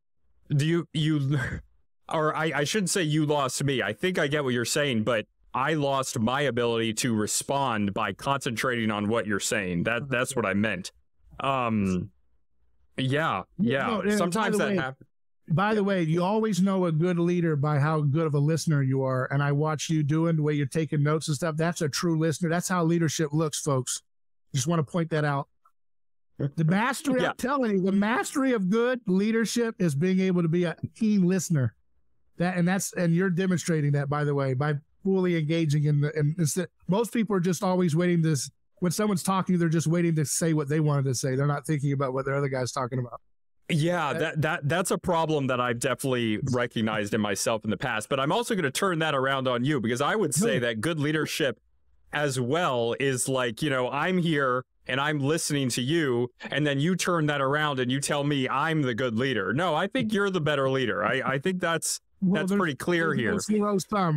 do you you, or I I shouldn't say you lost me. I think I get what you're saying, but I lost my ability to respond by concentrating on what you're saying. That that's what I meant. Um, yeah, yeah. No, Sometimes that happens. By the way, you always know a good leader by how good of a listener you are. And I watch you doing the way you're taking notes and stuff. That's a true listener. That's how leadership looks, folks. Just want to point that out. The mastery, yeah. I'm telling you, the mastery of good leadership is being able to be a keen listener. That and that's and you're demonstrating that, by the way, by fully engaging in the and most people are just always waiting to when someone's talking, they're just waiting to say what they wanted to say. They're not thinking about what the other guy's talking about. Yeah, that that that's a problem that I've definitely recognized in myself in the past. But I'm also going to turn that around on you because I would say that good leadership as well is like, you know, I'm here and I'm listening to you, and then you turn that around and you tell me I'm the good leader. No, I think you're the better leader. I, I think that's well, that's pretty clear here. There's,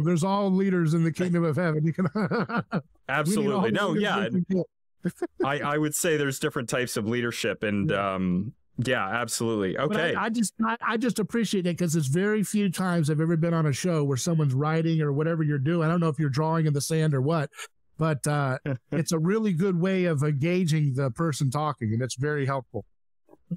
there's all leaders in the kingdom of heaven. You can absolutely no, yeah. I I would say there's different types of leadership, and um, yeah, absolutely. Okay. I, I, just I, I, just appreciate it because it's very few times I've ever been on a show where someone's writing or whatever you're doing. I don't know if you're drawing in the sand or what, but uh, it's a really good way of engaging the person talking, and it's very helpful.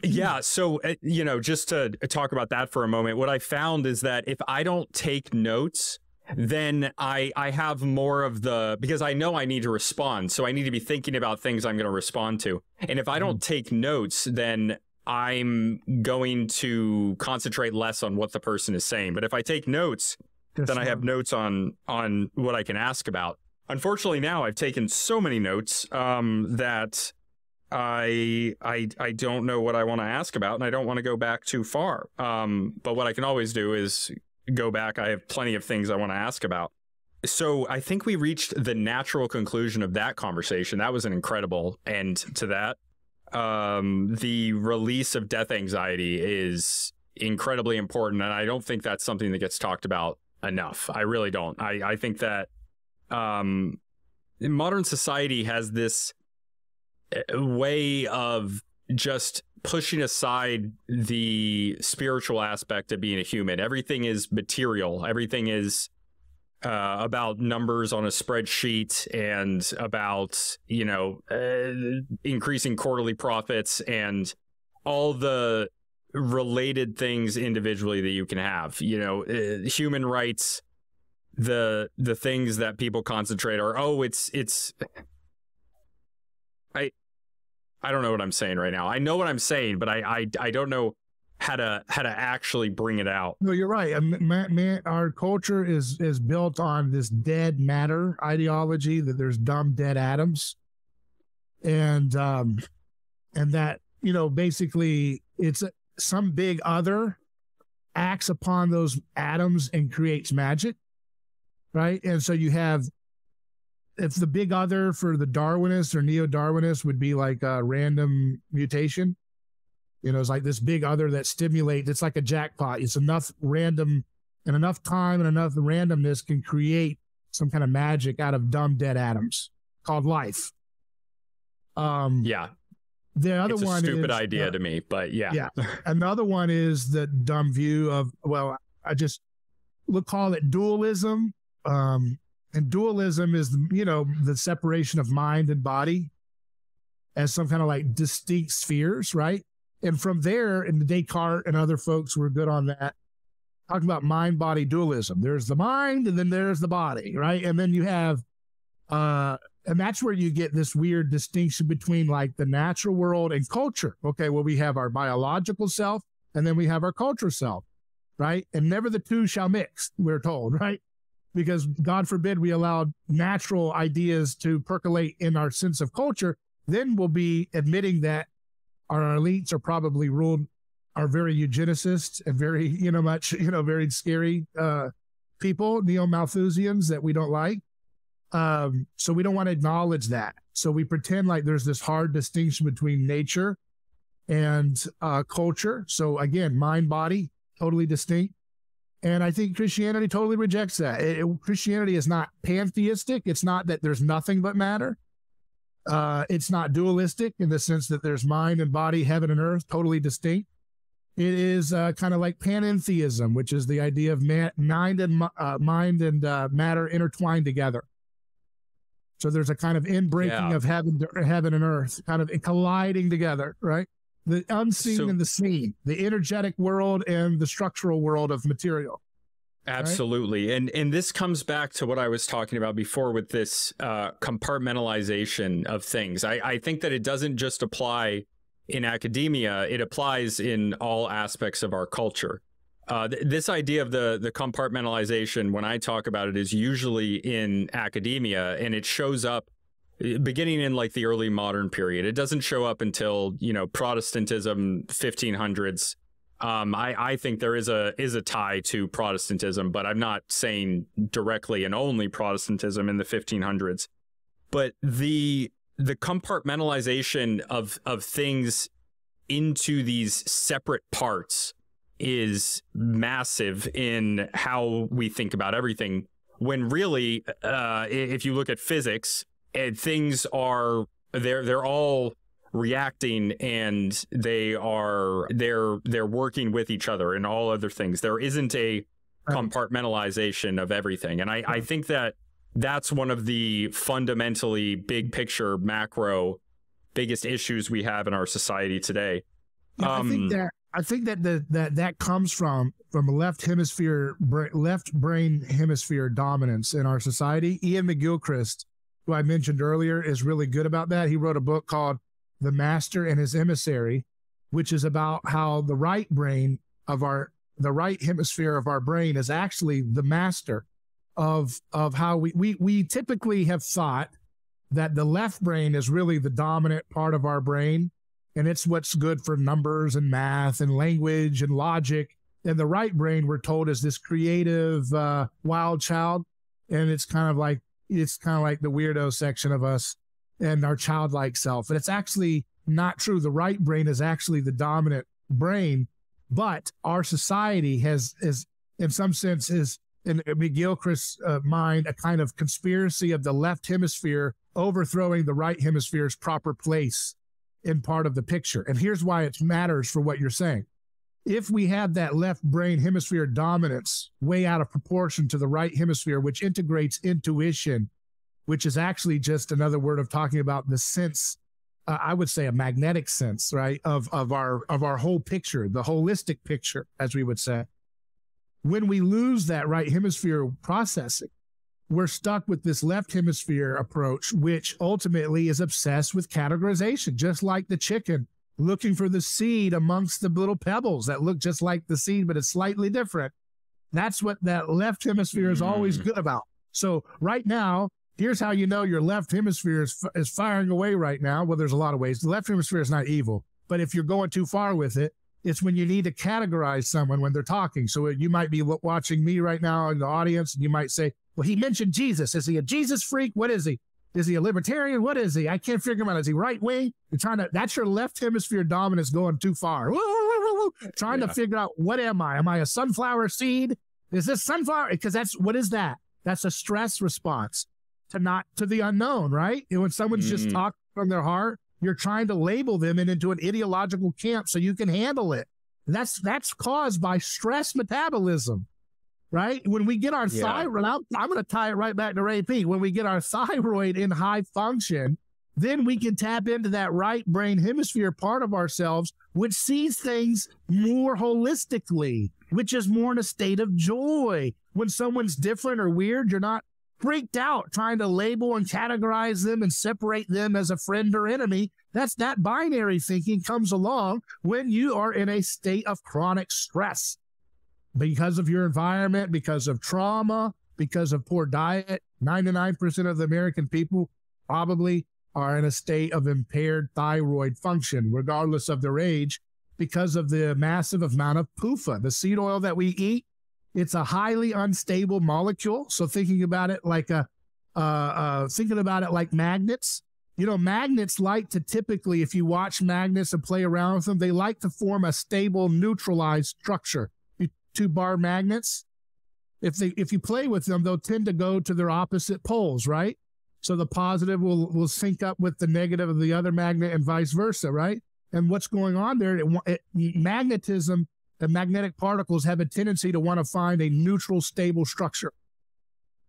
Yeah. So, uh, you know, just to talk about that for a moment, what I found is that if I don't take notes, then I I have more of the because I know I need to respond, so I need to be thinking about things I'm going to respond to. And if I don't mm-hmm. take notes, then I'm going to concentrate less on what the person is saying. But if I take notes, That's then I have notes on on what I can ask about. Unfortunately, now I've taken so many notes um, that I I I don't know what I want to ask about, and I don't want to go back too far. Um, but what I can always do is go back. I have plenty of things I want to ask about. So I think we reached the natural conclusion of that conversation. That was an incredible end to that um, the release of death anxiety is incredibly important, and I don't think that's something that gets talked about enough. I really don't. I I think that um, modern society has this uh, way of just pushing aside the spiritual aspect of being a human. Everything is material. Everything is uh, about numbers on a spreadsheet and about you know uh, increasing quarterly profits and all the related things individually that you can have. You know uh, human rights the the things that people concentrate are oh it's it's i i don't know what i'm saying right now. I know what i'm saying but i i, I don't know how to how to actually bring it out. No, you're right. Our culture is is built on this dead matter ideology that there's dumb dead atoms, and um, and that you know basically it's some big other acts upon those atoms and creates magic, right? And so you have if the big other for the Darwinists or neo Darwinists would be like a random mutation you know, it's like this big other that stimulates. It's like a jackpot. It's enough random and enough time and enough randomness can create some kind of magic out of dumb dead atoms called life. Um, yeah. The other it's one stupid is, idea uh, to me, but yeah. Yeah. Another one is the dumb view of well, I just we'll call it dualism. Um, and dualism is you know the separation of mind and body as some kind of like distinct spheres, right? And from there, and Descartes and other folks were good on that, talking about mind body dualism. There's the mind and then there's the body, right? And then you have, uh, and that's where you get this weird distinction between like the natural world and culture. Okay, well, we have our biological self and then we have our cultural self, right? And never the two shall mix, we're told, right? Because God forbid we allow natural ideas to percolate in our sense of culture, then we'll be admitting that our elites are probably ruled are very eugenicists and very you know much you know very scary uh, people neo Malthusians that we don't like. Um, so we don't want to acknowledge that. So we pretend like there's this hard distinction between nature and uh, culture. So again, mind body totally distinct. And I think Christianity totally rejects that. It, it, Christianity is not pantheistic. It's not that there's nothing but matter. Uh, it's not dualistic in the sense that there's mind and body, heaven and earth, totally distinct. It is uh, kind of like panentheism, which is the idea of man, mind and uh, mind and uh, matter intertwined together. So there's a kind of inbreaking yeah. of heaven, heaven and earth, kind of colliding together, right? The unseen so, and the seen, the energetic world and the structural world of material. Absolutely. Right? And and this comes back to what I was talking about before with this uh, compartmentalization of things. I, I think that it doesn't just apply in academia, it applies in all aspects of our culture. Uh, th- this idea of the the compartmentalization, when I talk about it, is usually in academia, and it shows up eh, beginning in like the early modern period. It doesn't show up until you know Protestantism, 1500s, um, I, I think there is a is a tie to Protestantism, but I'm not saying directly and only Protestantism in the 1500s. But the the compartmentalization of of things into these separate parts is massive in how we think about everything. When really, uh, if you look at physics, eh, things are they're they're all reacting and they are they're they're working with each other and all other things. There isn't a compartmentalization of everything, and I I think that that's one of the fundamentally big picture macro biggest issues we have in our society today. Yeah, um, I think um, that I think that the, that that comes from from left hemisphere left brain hemisphere dominance in our society. Iain McGilchrist, who I mentioned earlier, is really good about that. He wrote a book called "The Master and His Emissary," which is about how the right brain of our the right hemisphere of our brain is actually the master of of how we we we typically have thought that the left brain is really the dominant part of our brain and it's what's good for numbers and math and language and logic. And the right brain we're told is this creative uh, wild child and it's kind of like it's kind of like the weirdo section of us and our childlike self and it's actually not true the right brain is actually the dominant brain but our society has is in some sense is in McGilchrist's uh, mind a kind of conspiracy of the left hemisphere overthrowing the right hemisphere's proper place in part of the picture. And here's why it matters for what you're saying. If we have that left brain hemisphere dominance way out of proportion to the right hemisphere, which integrates intuition, which is actually just another word of talking about the sense, uh, I would say a magnetic sense, right, of, of our of our whole picture, the holistic picture, as we would say. When we lose that right hemisphere processing, we're stuck with this left hemisphere approach, which ultimately is obsessed with categorization, just like the chicken looking for the seed amongst the little pebbles that look just like the seed, but it's slightly different. That's what that left hemisphere is always mm. good about. So right now, here's how you know your left hemisphere is, is firing away right now. Well, there's a lot of ways. The left hemisphere is not evil, but if you're going too far with it, it's when you need to categorize someone when they're talking. So you might be watching me right now in the audience, and you might say, well, he mentioned Jesus. Is he a Jesus freak? What is he? Is he a libertarian? What is he? I can't figure him out. Is he right wing? You're trying to, that's your left hemisphere dominance going too far. trying yeah. to figure out what am I? Am I a sunflower seed? Is this sunflower? Because that's, what is that? That's a stress response to not, to the unknown, right? And when someone's mm. just talking from their heart, you're trying to label them and into an ideological camp so you can handle it. That's, that's caused by stress metabolism right? When we get our yeah. thyroid, I'm, I'm going to tie it right back to Ray Peat. When we get our thyroid in high function, then we can tap into that right brain hemisphere part of ourselves, which sees things more holistically, which is more in a state of joy. When someone's different or weird, you're not freaked out trying to label and categorize them and separate them as a friend or enemy. That's that binary thinking comes along when you are in a state of chronic stress because of your environment, because of trauma, because of poor diet. 99% of the American people probably are in a state of impaired thyroid function, regardless of their age, because of the massive amount of PUFA, the seed oil that we eat. It's a highly unstable molecule. So thinking about it like a, uh, uh, thinking about it like magnets. You know, magnets like to typically, if you watch magnets and play around with them, they like to form a stable, neutralized structure two bar magnets, if they if you play with them, they'll tend to go to their opposite poles, right? So the positive will will sync up with the negative of the other magnet and vice versa, right? And what's going on there? It, it, magnetism and magnetic particles have a tendency to want to find a neutral, stable structure,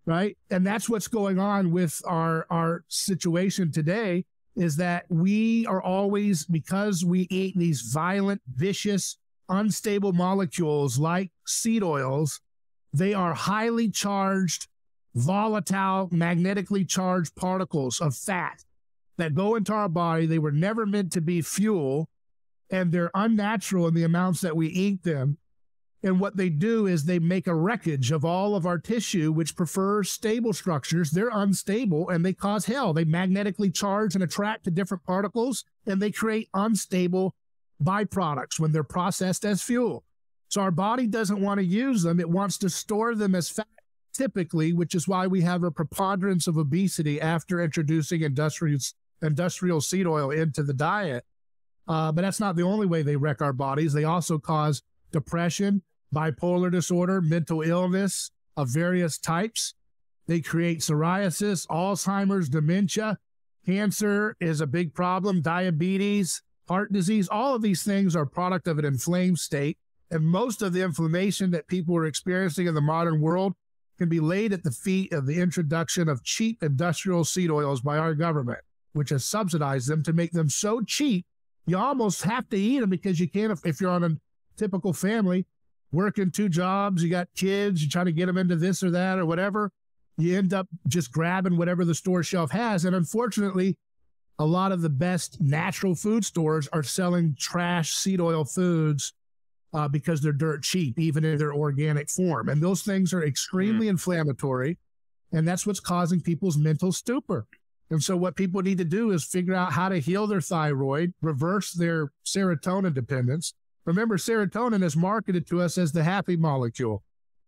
right? And that's what's going on with our our situation today. Is that we are always because we eat these violent, vicious, unstable molecules like seed oils, they are highly charged, volatile, magnetically charged particles of fat that go into our body. They were never meant to be fuel, and they're unnatural in the amounts that we eat them. And what they do is they make a wreckage of all of our tissue, which prefers stable structures. They're unstable and they cause hell. They magnetically charge and attract to different particles and they create unstable byproducts when they're processed as fuel. So our body doesn't want to use them. It wants to store them as fat typically, which is why we have a preponderance of obesity after introducing industrial, industrial seed oil into the diet. Uh, but that's not the only way they wreck our bodies. They also cause depression, bipolar disorder, mental illness of various types. They create psoriasis, Alzheimer's, dementia. Cancer is a big problem, diabetes, heart disease. All of these things are product of an inflamed state. And most of the inflammation that people are experiencing in the modern world can be laid at the feet of the introduction of cheap industrial seed oils by our government, which has subsidized them to make them so cheap, you almost have to eat them because you can't, if you're on a typical family, working two jobs, you got kids, you're trying to get them into this or that or whatever. You end up just grabbing whatever the store shelf has. And unfortunately, a lot of the best natural food stores are selling trash seed oil foods uh, because they're dirt cheap, even in their organic form. And those things are extremely mm. inflammatory. And that's what's causing people's mental stupor. And so, what people need to do is figure out how to heal their thyroid, reverse their serotonin dependence. Remember, serotonin is marketed to us as the happy molecule.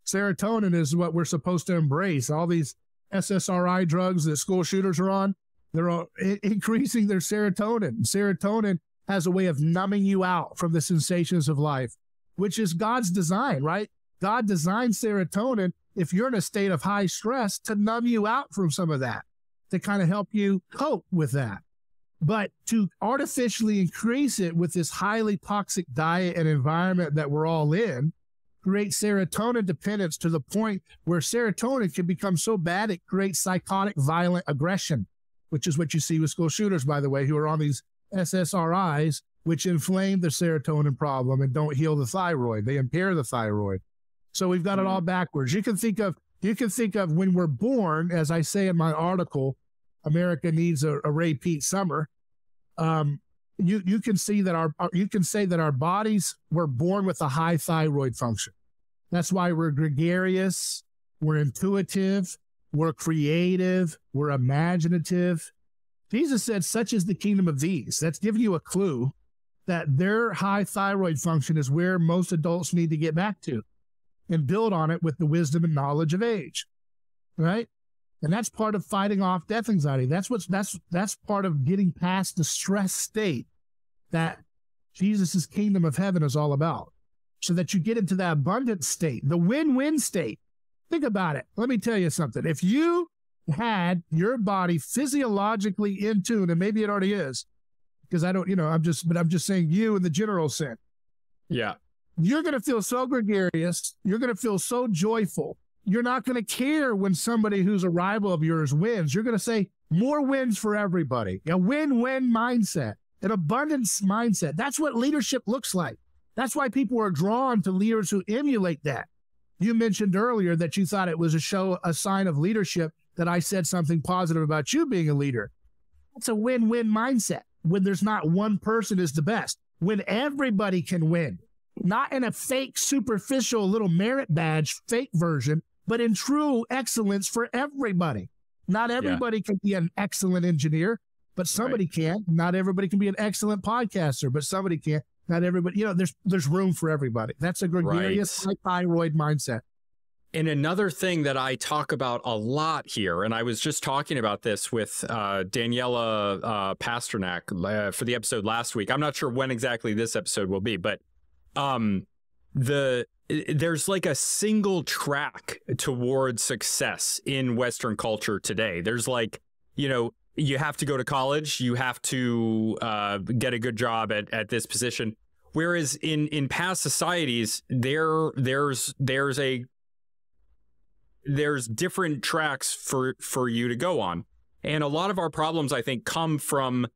Serotonin is what we're supposed to embrace. All these SSRI drugs that school shooters are on, they're all increasing their serotonin. Serotonin has a way of numbing you out from the sensations of life which is God's design, right? God designed serotonin if you're in a state of high stress to numb you out from some of that, to kind of help you cope with that. But to artificially increase it with this highly toxic diet and environment that we're all in, create serotonin dependence to the point where serotonin can become so bad it creates psychotic violent aggression, which is what you see with school shooters, by the way, who are on these SSRIs which inflame the serotonin problem and don't heal the thyroid. They impair the thyroid. So we've got it all mm-hmm. backwards. You can think of you can think of when we're born, as I say in my article, America needs a, a Ray Peat summer. Um, you you can see that our you can say that our bodies were born with a high thyroid function. That's why we're gregarious, we're intuitive, we're creative, we're imaginative. Jesus said, "Such is the kingdom of these." That's giving you a clue that their high thyroid function is where most adults need to get back to and build on it with the wisdom and knowledge of age. Right? And that's part of fighting off death anxiety. That's what's that's that's part of getting past the stress state that Jesus' kingdom of heaven is all about. So that you get into that abundant state, the win-win state. Think about it. Let me tell you something. If you had your body physiologically in tune, and maybe it already is, because I don't, you know, I'm just, but I'm just saying you in the general sense. Yeah. You're going to feel so gregarious. You're going to feel so joyful. You're not going to care when somebody who's a rival of yours wins. You're going to say more wins for everybody. A win-win mindset, an abundance mindset. That's what leadership looks like. That's why people are drawn to leaders who emulate that. You mentioned earlier that you thought it was a show, a sign of leadership that I said something positive about you being a leader. That's a win-win mindset when there's not one person is the best, when everybody can win, not in a fake, superficial little merit badge, fake version, but in true excellence for everybody. Not everybody yeah. can be an excellent engineer, but somebody right. can. Not everybody can be an excellent podcaster, but somebody can. Not everybody, you know, there's there's room for everybody. That's a gregarious right. thyroid mindset. And another thing that I talk about a lot here, and I was just talking about this with uh, Daniela uh, Pasternak uh, for the episode last week. I'm not sure when exactly this episode will be, but um, the there's like a single track towards success in Western culture today. There's like, you know, you have to go to college, you have to uh, get a good job at, at this position. Whereas in in past societies, there there's there's a there's different tracks for for you to go on. And a lot of our problems I think come from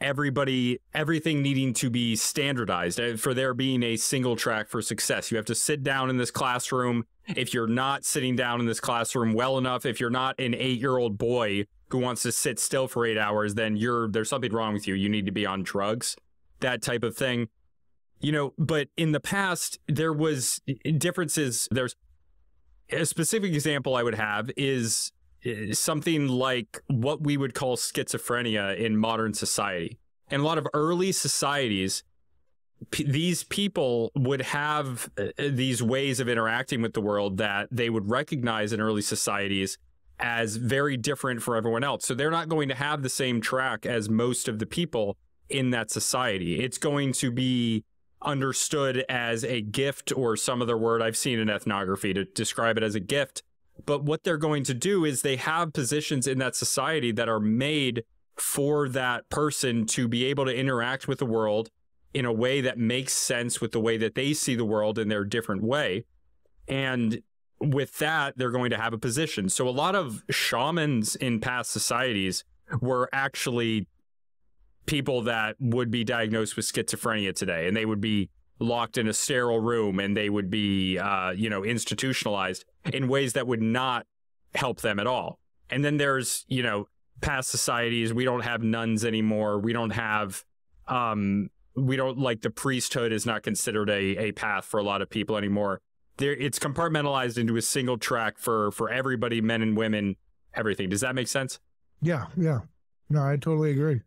everybody everything needing to be standardized uh, for there being a single track for success. You have to sit down in this classroom. If you're not sitting down in this classroom well enough, if you're not an 8-year-old boy who wants to sit still for 8 hours, then you're there's something wrong with you. You need to be on drugs. That type of thing. You know, but in the past there was differences there's a specific example I would have is something like what we would call schizophrenia in modern society. In a lot of early societies, these people would have uh, these ways of interacting with the world that they would recognize in early societies as very different for everyone else. So they're not going to have the same track as most of the people in that society. It's going to be understood as a gift or some other word I've seen in ethnography to describe it as a gift. But what they're going to do is they have positions in that society that are made for that person to be able to interact with the world in a way that makes sense with the way that they see the world in their different way. And with that, they're going to have a position. So a lot of shamans in past societies were actually people that would be diagnosed with schizophrenia today, and they would be locked in a sterile room and they would be, uh, you know, institutionalized in ways that would not help them at all. And then there's, you know, past societies. We don't have nuns anymore. We don't have, um, we don't like the priesthood is not considered a, a path for a lot of people anymore. There, it's compartmentalized into a single track for for everybody, men and women, everything. Does that make sense? Yeah, yeah. No, I totally agree.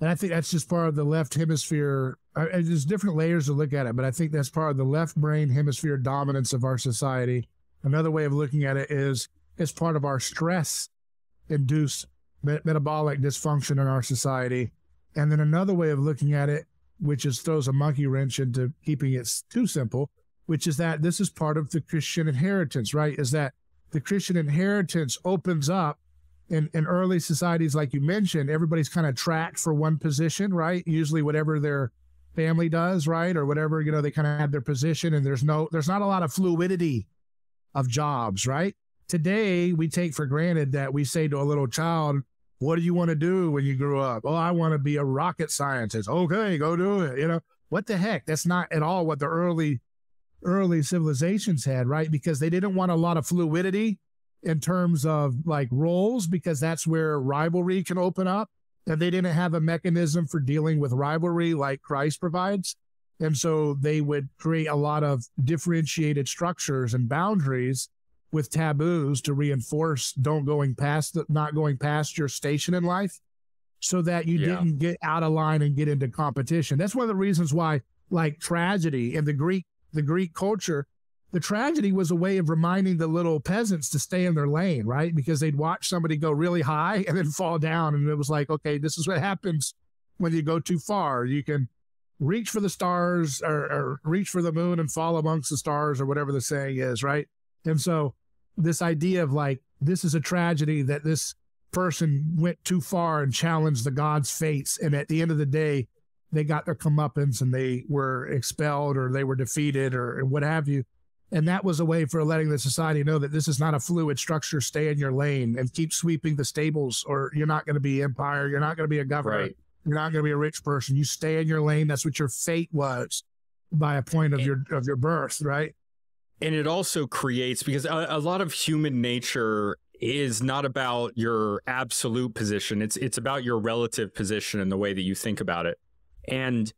And I think that's just part of the left hemisphere. I, there's different layers to look at it, but I think that's part of the left brain hemisphere dominance of our society. Another way of looking at it is it's part of our stress induced me- metabolic dysfunction in our society. And then another way of looking at it, which is throws a monkey wrench into keeping it too simple, which is that this is part of the Christian inheritance, right? Is that the Christian inheritance opens up in, in early societies, like you mentioned, everybody's kind of tracked for one position, right? Usually whatever their family does, right? Or whatever, you know, they kind of have their position and there's no, there's not a lot of fluidity of jobs, right? Today, we take for granted that we say to a little child, what do you want to do when you grow up? Oh, I want to be a rocket scientist. Okay, go do it. You know, what the heck? That's not at all what the early, early civilizations had, right? Because they didn't want a lot of fluidity in terms of like roles because that's where rivalry can open up. And they didn't have a mechanism for dealing with rivalry like Christ provides. And so they would create a lot of differentiated structures and boundaries with taboos to reinforce don't going past the, not going past your station in life so that you yeah. didn't get out of line and get into competition. That's one of the reasons why like tragedy in the Greek the Greek culture the tragedy was a way of reminding the little peasants to stay in their lane, right? Because they'd watch somebody go really high and then fall down. And it was like, okay, this is what happens when you go too far. You can reach for the stars or, or reach for the moon and fall amongst the stars or whatever the saying is, right? And so this idea of like, this is a tragedy that this person went too far and challenged the God's fates. And at the end of the day, they got their comeuppance and they were expelled or they were defeated or what have you. And that was a way for letting the society know that this is not a fluid structure. Stay in your lane and keep sweeping the stables, or you're not going to be empire. You're not going to be a governor. Right. You're not going to be a rich person. You stay in your lane. That's what your fate was by a point of your of your birth, right? And it also creates because a, a lot of human nature is not about your absolute position. It's it's about your relative position and the way that you think about it. And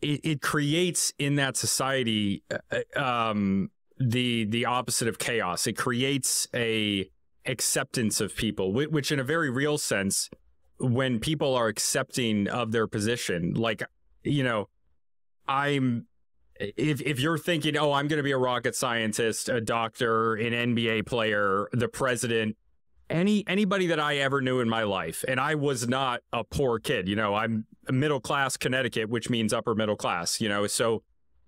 it, it creates in that society uh, uh, um, the the opposite of chaos. It creates a acceptance of people, which in a very real sense, when people are accepting of their position, like you know, I'm if if you're thinking, oh, I'm going to be a rocket scientist, a doctor, an NBA player, the president, any anybody that I ever knew in my life, and I was not a poor kid. You know, I'm middle class Connecticut, which means upper middle class. You know, so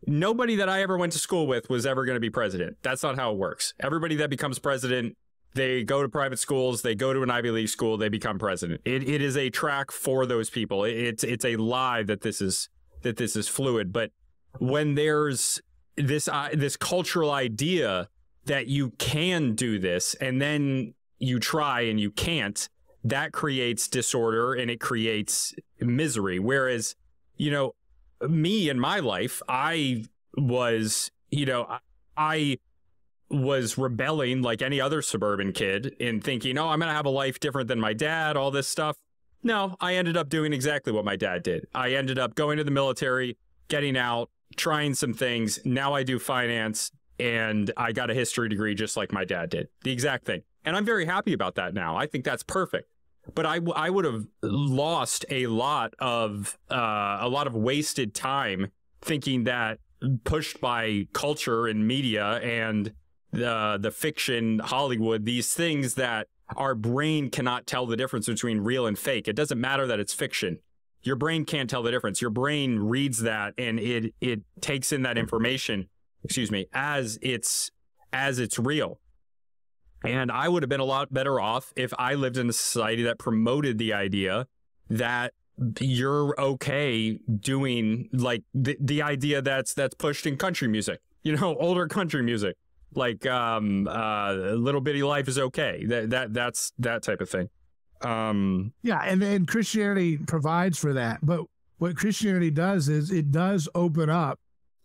nobody that I ever went to school with was ever going to be president. That's not how it works. Everybody that becomes president, they go to private schools, they go to an Ivy League school, they become president. It, it is a track for those people. It's it's a lie that this is that this is fluid. But when there's this uh, this cultural idea that you can do this, and then you try and you can't, that creates disorder and it creates misery. Whereas, you know, me in my life, I was, you know, I was rebelling like any other suburban kid in thinking, oh, I'm going to have a life different than my dad, all this stuff. No, I ended up doing exactly what my dad did. I ended up going to the military, getting out, trying some things. Now I do finance and I got a history degree just like my dad did. The exact thing. And I'm very happy about that now. I think that's perfect but I, I would have lost a lot of uh, a lot of wasted time thinking that pushed by culture and media and the the fiction Hollywood these things that our brain cannot tell the difference between real and fake. It doesn't matter that it's fiction. your brain can't tell the difference. Your brain reads that and it it takes in that information, excuse me, as it's as it's real. And I would have been a lot better off if I lived in a society that promoted the idea that you're okay doing like the, the idea that's that's pushed in country music, you know, older country music. Like um uh little bitty life is okay. That that that's that type of thing. Um yeah, and and Christianity provides for that. But what Christianity does is it does open up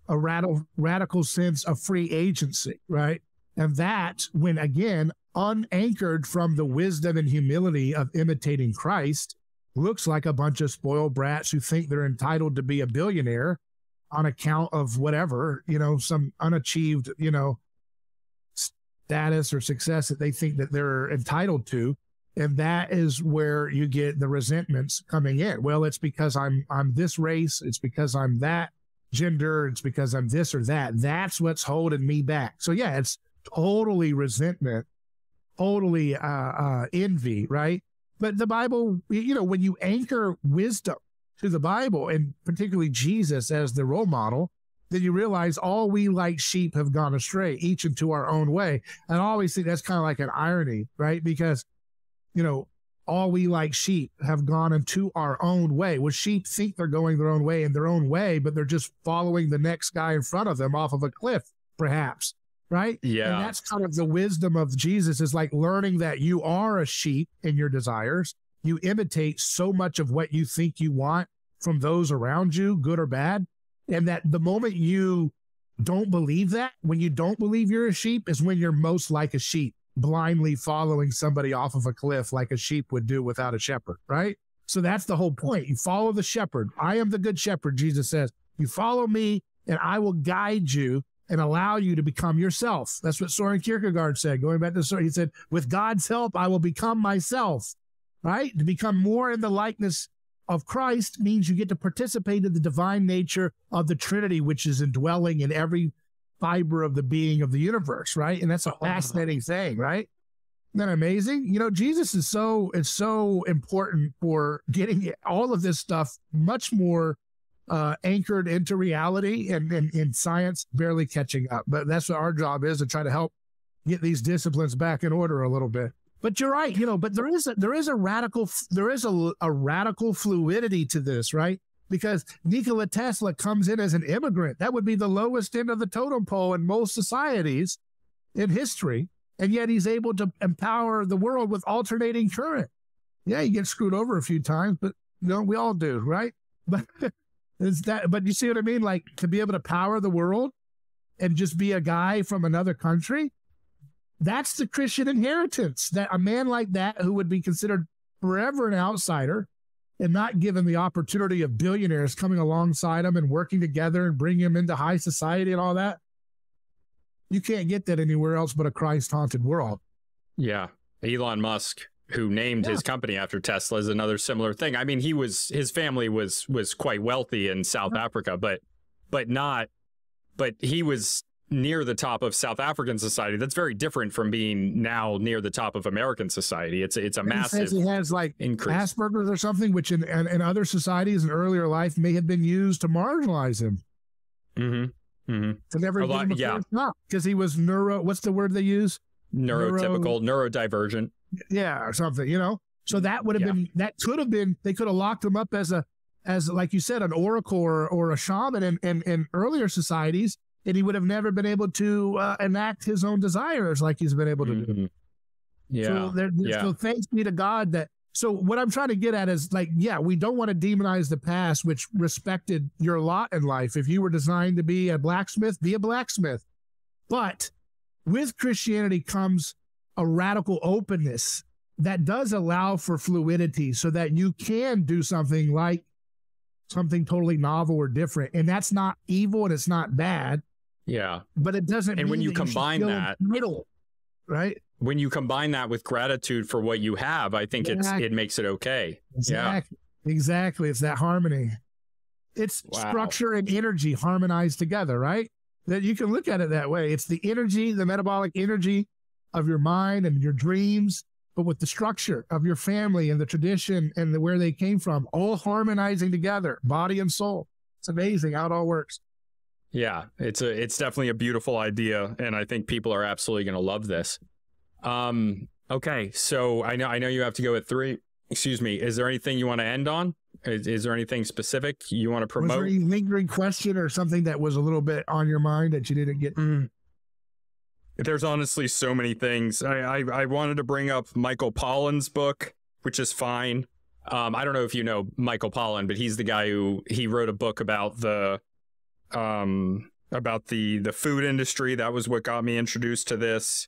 a radical radical sense of free agency, right? And that, when again, unanchored from the wisdom and humility of imitating Christ, looks like a bunch of spoiled brats who think they're entitled to be a billionaire on account of whatever, you know, some unachieved, you know, status or success that they think that they're entitled to. And that is where you get the resentments coming in. Well, it's because I'm I'm this race, it's because I'm that gender, it's because I'm this or that. That's what's holding me back. So yeah, it's totally resentment, totally uh, uh, envy, right? But the Bible, you know, when you anchor wisdom to the Bible and particularly Jesus as the role model, then you realize all we like sheep have gone astray, each into our own way. And I always think that's kind of like an irony, right? Because, you know, all we like sheep have gone into our own way. Well, sheep think they're going their own way in their own way, but they're just following the next guy in front of them off of a cliff, perhaps right? Yeah. And that's kind of the wisdom of Jesus is like learning that you are a sheep in your desires. You imitate so much of what you think you want from those around you, good or bad. And that the moment you don't believe that, when you don't believe you're a sheep, is when you're most like a sheep, blindly following somebody off of a cliff like a sheep would do without a shepherd, right? So that's the whole point. You follow the shepherd. I am the good shepherd, Jesus says. You follow me, and I will guide you and allow you to become yourself. That's what Soren Kierkegaard said. Going back to Soren, he said, with God's help, I will become myself, right? To become more in the likeness of Christ means you get to participate in the divine nature of the Trinity, which is indwelling in every fiber of the being of the universe, right? And that's a fascinating thing, right? Isn't that amazing? You know, Jesus is so it's so important for getting all of this stuff much more uh, anchored into reality and, and, and science barely catching up. But that's what our job is to try to help get these disciplines back in order a little bit. But you're right, you know. But there is a, there is a radical there is a, a radical fluidity to this, right? Because Nikola Tesla comes in as an immigrant. That would be the lowest end of the totem pole in most societies in history, and yet he's able to empower the world with alternating current. Yeah, he gets screwed over a few times, but you know we all do, right? But is that, but you see what I mean? Like to be able to power the world and just be a guy from another country. That's the Christian inheritance. That a man like that who would be considered forever an outsider and not given the opportunity of billionaires coming alongside him and working together and bringing him into high society and all that. You can't get that anywhere else but a Christ haunted world. Yeah. Elon Musk who named yeah. his company after Tesla is another similar thing. I mean, he was his family was was quite wealthy in South yeah. Africa, but but not but he was near the top of South African society. That's very different from being now near the top of American society. It's it's a massive. He, he has like increase. Asperger's or something, which in, in, in other societies in earlier life may have been used to marginalize him. Mm-hmm. Mm-hmm. To never give him a yeah. because he was neuro. What's the word they use? Neurotypical, neuro, neurodivergent yeah, or something, you know. So that would have yeah. been that could have been they could have locked him up as a as like you said an oracle or, or a shaman in, in, in earlier societies, and he would have never been able to uh, enact his own desires like he's been able to mm-hmm. do. Yeah. So, there, yeah. so thanks be to God that. So what I'm trying to get at is like, yeah, we don't want to demonize the past, which respected your lot in life. If you were designed to be a blacksmith, be a blacksmith. But with Christianity comes a radical openness that does allow for fluidity so that you can do something like something totally novel or different. And that's not evil and it's not bad. Yeah. But it doesn't And when you combine you that middle, right? When you combine that with gratitude for what you have, I think exactly. it's it makes it okay. Exactly. Yeah. Exactly. It's that harmony. It's wow. structure and energy harmonized together, right? That you can look at it that way. It's the energy, the metabolic energy of your mind and your dreams but with the structure of your family and the tradition and the, where they came from, all harmonizing together, body and soul. It's amazing how it all works. Yeah, it's a it's definitely a beautiful idea, and I think people are absolutely going to love this. Um, okay, so I know I know you have to go at three. Excuse me. Is there anything you want to end on? Is, is there anything specific you want to promote? Was there any lingering question or something that was a little bit on your mind that you didn't get? Mm. There's honestly so many things. I, I, I wanted to bring up Michael Pollan's book, which is fine. Um, I don't know if you know Michael Pollan, but he's the guy who he wrote a book about the um about the the food industry. That was what got me introduced to this.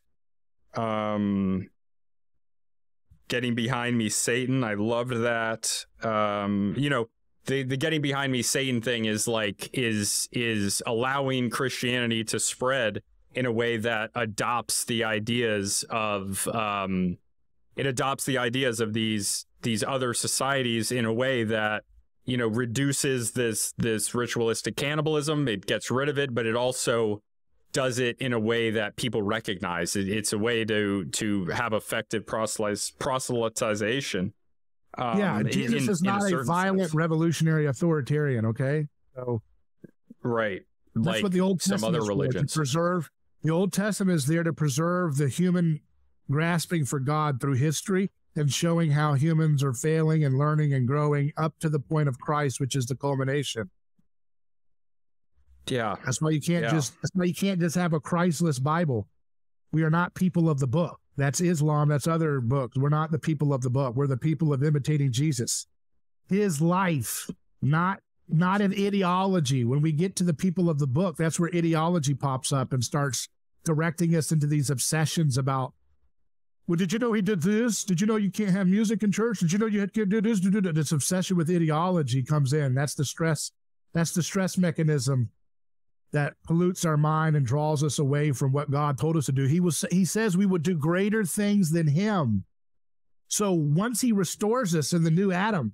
Um, getting behind me, Satan. I loved that. Um, you know, the the getting behind me, Satan thing is like is is allowing Christianity to spread in a way that adopts the ideas of um, it adopts the ideas of these these other societies in a way that you know reduces this this ritualistic cannibalism. It gets rid of it but it also does it in a way that people recognize. It, it's a way to to have effective proselytization um, yeah jesus in, is not a, a violent sense. revolutionary authoritarian okay? So right. that's like what the old Testament some other religions. preserve. The old testament is there to preserve the human grasping for god through history and showing how humans are failing and learning and growing up to the point of Christ, which is the culmination. Yeah. That's why you can't yeah. just that's why you can't just have a Christless Bible. We are not people of the book. That's Islam, that's other books. We're not the people of the book. We're the people of imitating Jesus. His life, not not an ideology. When we get to the people of the book, that's where ideology pops up and starts directing us into these obsessions about well, did you know he did this? Did you know you can't have music in church? Did you know you can't do this? Do? This obsession with ideology comes in. That's the stress. That's the stress mechanism that pollutes our mind and draws us away from what God told us to do. He was. He says we would do greater things than Him. So once He restores us in the new Adam,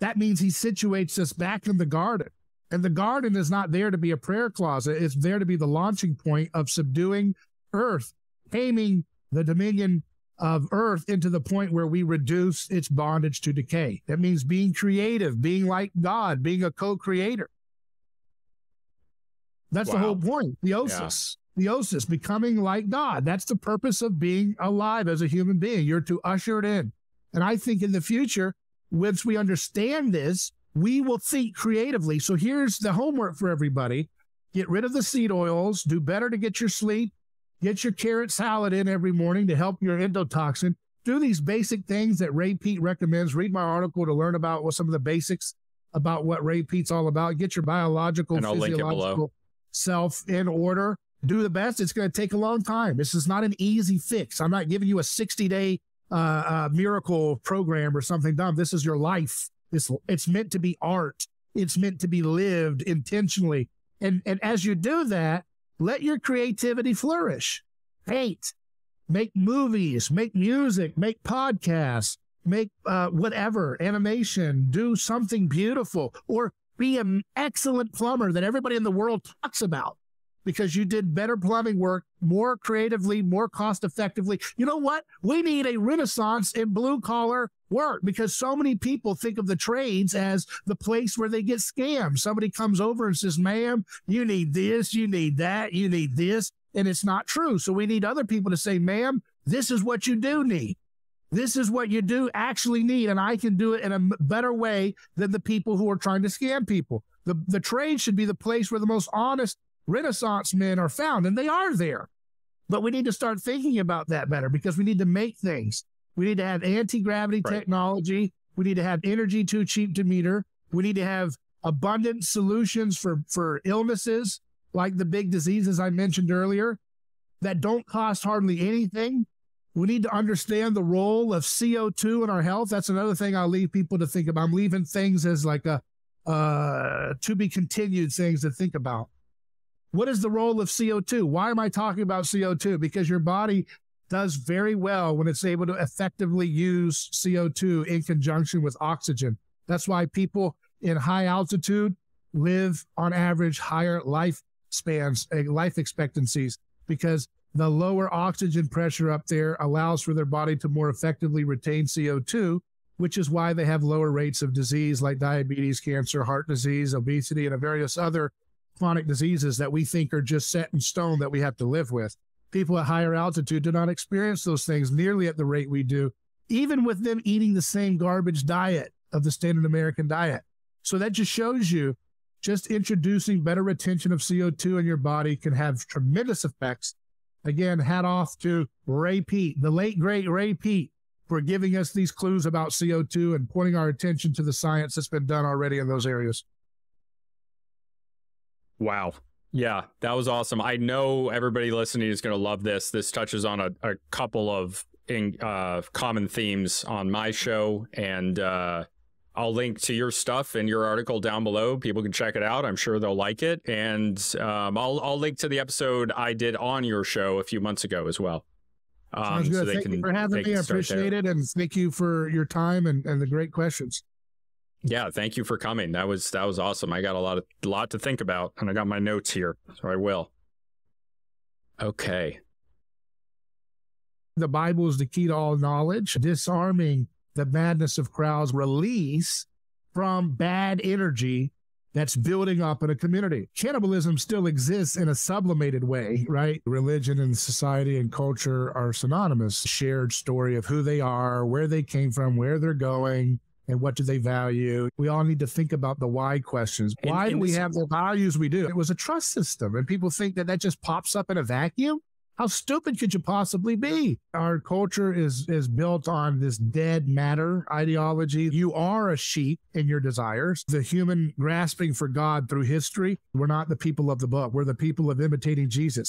that means He situates us back in the garden. And the garden is not there to be a prayer closet. It's there to be the launching point of subduing earth, taming the dominion of earth into the point where we reduce its bondage to decay. That means being creative, being like God, being a co creator. That's wow. the whole point. Theosis. Yeah. Theosis, becoming like God. That's the purpose of being alive as a human being. You're to usher it in. And I think in the future, once we understand this, we will think creatively. So here's the homework for everybody get rid of the seed oils, do better to get your sleep, Get your carrot salad in every morning to help your endotoxin. Do these basic things that Ray Peat recommends. Read my article to learn about what some of the basics about what Ray Peat's all about. Get your biological, physiological self in order. Do the best. It's going to take a long time. This is not an easy fix. I'm not giving you a 60 day uh, uh, miracle program or something dumb. This is your life. This it's meant to be art. It's meant to be lived intentionally. And and as you do that, let your creativity flourish. Paint, make movies, make music, make podcasts, make uh, whatever, animation, do something beautiful, or be an excellent plumber that everybody in the world talks about because you did better plumbing work more creatively, more cost effectively. You know what? We need a renaissance in blue collar work because so many people think of the trades as the place where they get scammed. Somebody comes over and says, ma'am, you need this, you need that, you need this. And it's not true. So we need other people to say, ma'am, this is what you do need. This is what you do actually need. And I can do it in a better way than the people who are trying to scam people. The, the trade should be the place where the most honest Renaissance men are found, and they are there. But we need to start thinking about that better because we need to make things. We need to have anti gravity right. technology. We need to have energy too cheap to meter. We need to have abundant solutions for, for illnesses like the big diseases I mentioned earlier that don't cost hardly anything. We need to understand the role of CO2 in our health. That's another thing I'll leave people to think about. I'm leaving things as like a uh, to be continued things to think about. What is the role of CO2? Why am I talking about CO2? Because your body does very well when it's able to effectively use CO2 in conjunction with oxygen. That's why people in high altitude live on average higher life spans, eh, life expectancies, because The lower oxygen pressure up there allows for their body to more effectively retain CO2, which is why they have lower rates of disease like diabetes, cancer, heart disease, obesity, and various other chronic diseases that we think are just set in stone that we have to live with. People at higher altitude do not experience those things nearly at the rate we do, even with them eating the same garbage diet of the standard American diet. So that just shows you just introducing better retention of CO2 in your body can have tremendous effects. Again, hat off to Ray Peat, the late great Ray Peat, for giving us these clues about CO2 and pointing our attention to the science that's been done already in those areas. Wow. Yeah, that was awesome. I know everybody listening is going to love this. This touches on a, a couple of in, uh, common themes on my show, and uh, I'll link to your stuff and your article down below. People can check it out. I'm sure they'll like it, and um, I'll I'll link to the episode I did on your show a few months ago as well. Um, Sounds good. So thank you for having me. I appreciate there. it, and thank you for your time and, and the great questions. Yeah, thank you for coming. That was that was awesome. I got a lot of lot to think about, and I got my notes here, so I will. Okay. The Bible is the key to all knowledge, disarming the madness of crowds, release from bad energy that's building up in a community. Cannibalism still exists in a sublimated way, right? Religion and society and culture are synonymous. Shared story of who they are, where they came from, where they're going, and what do they value? We all need to think about the why questions. Why and, and do we have the values we do? It was a trust system, and people think that that just pops up in a vacuum. How stupid could you possibly be? Our culture is is built on this dead matter ideology. You are a sheep in your desires. The human grasping for God through history. We're not the people of the book. We're the people of imitating Jesus.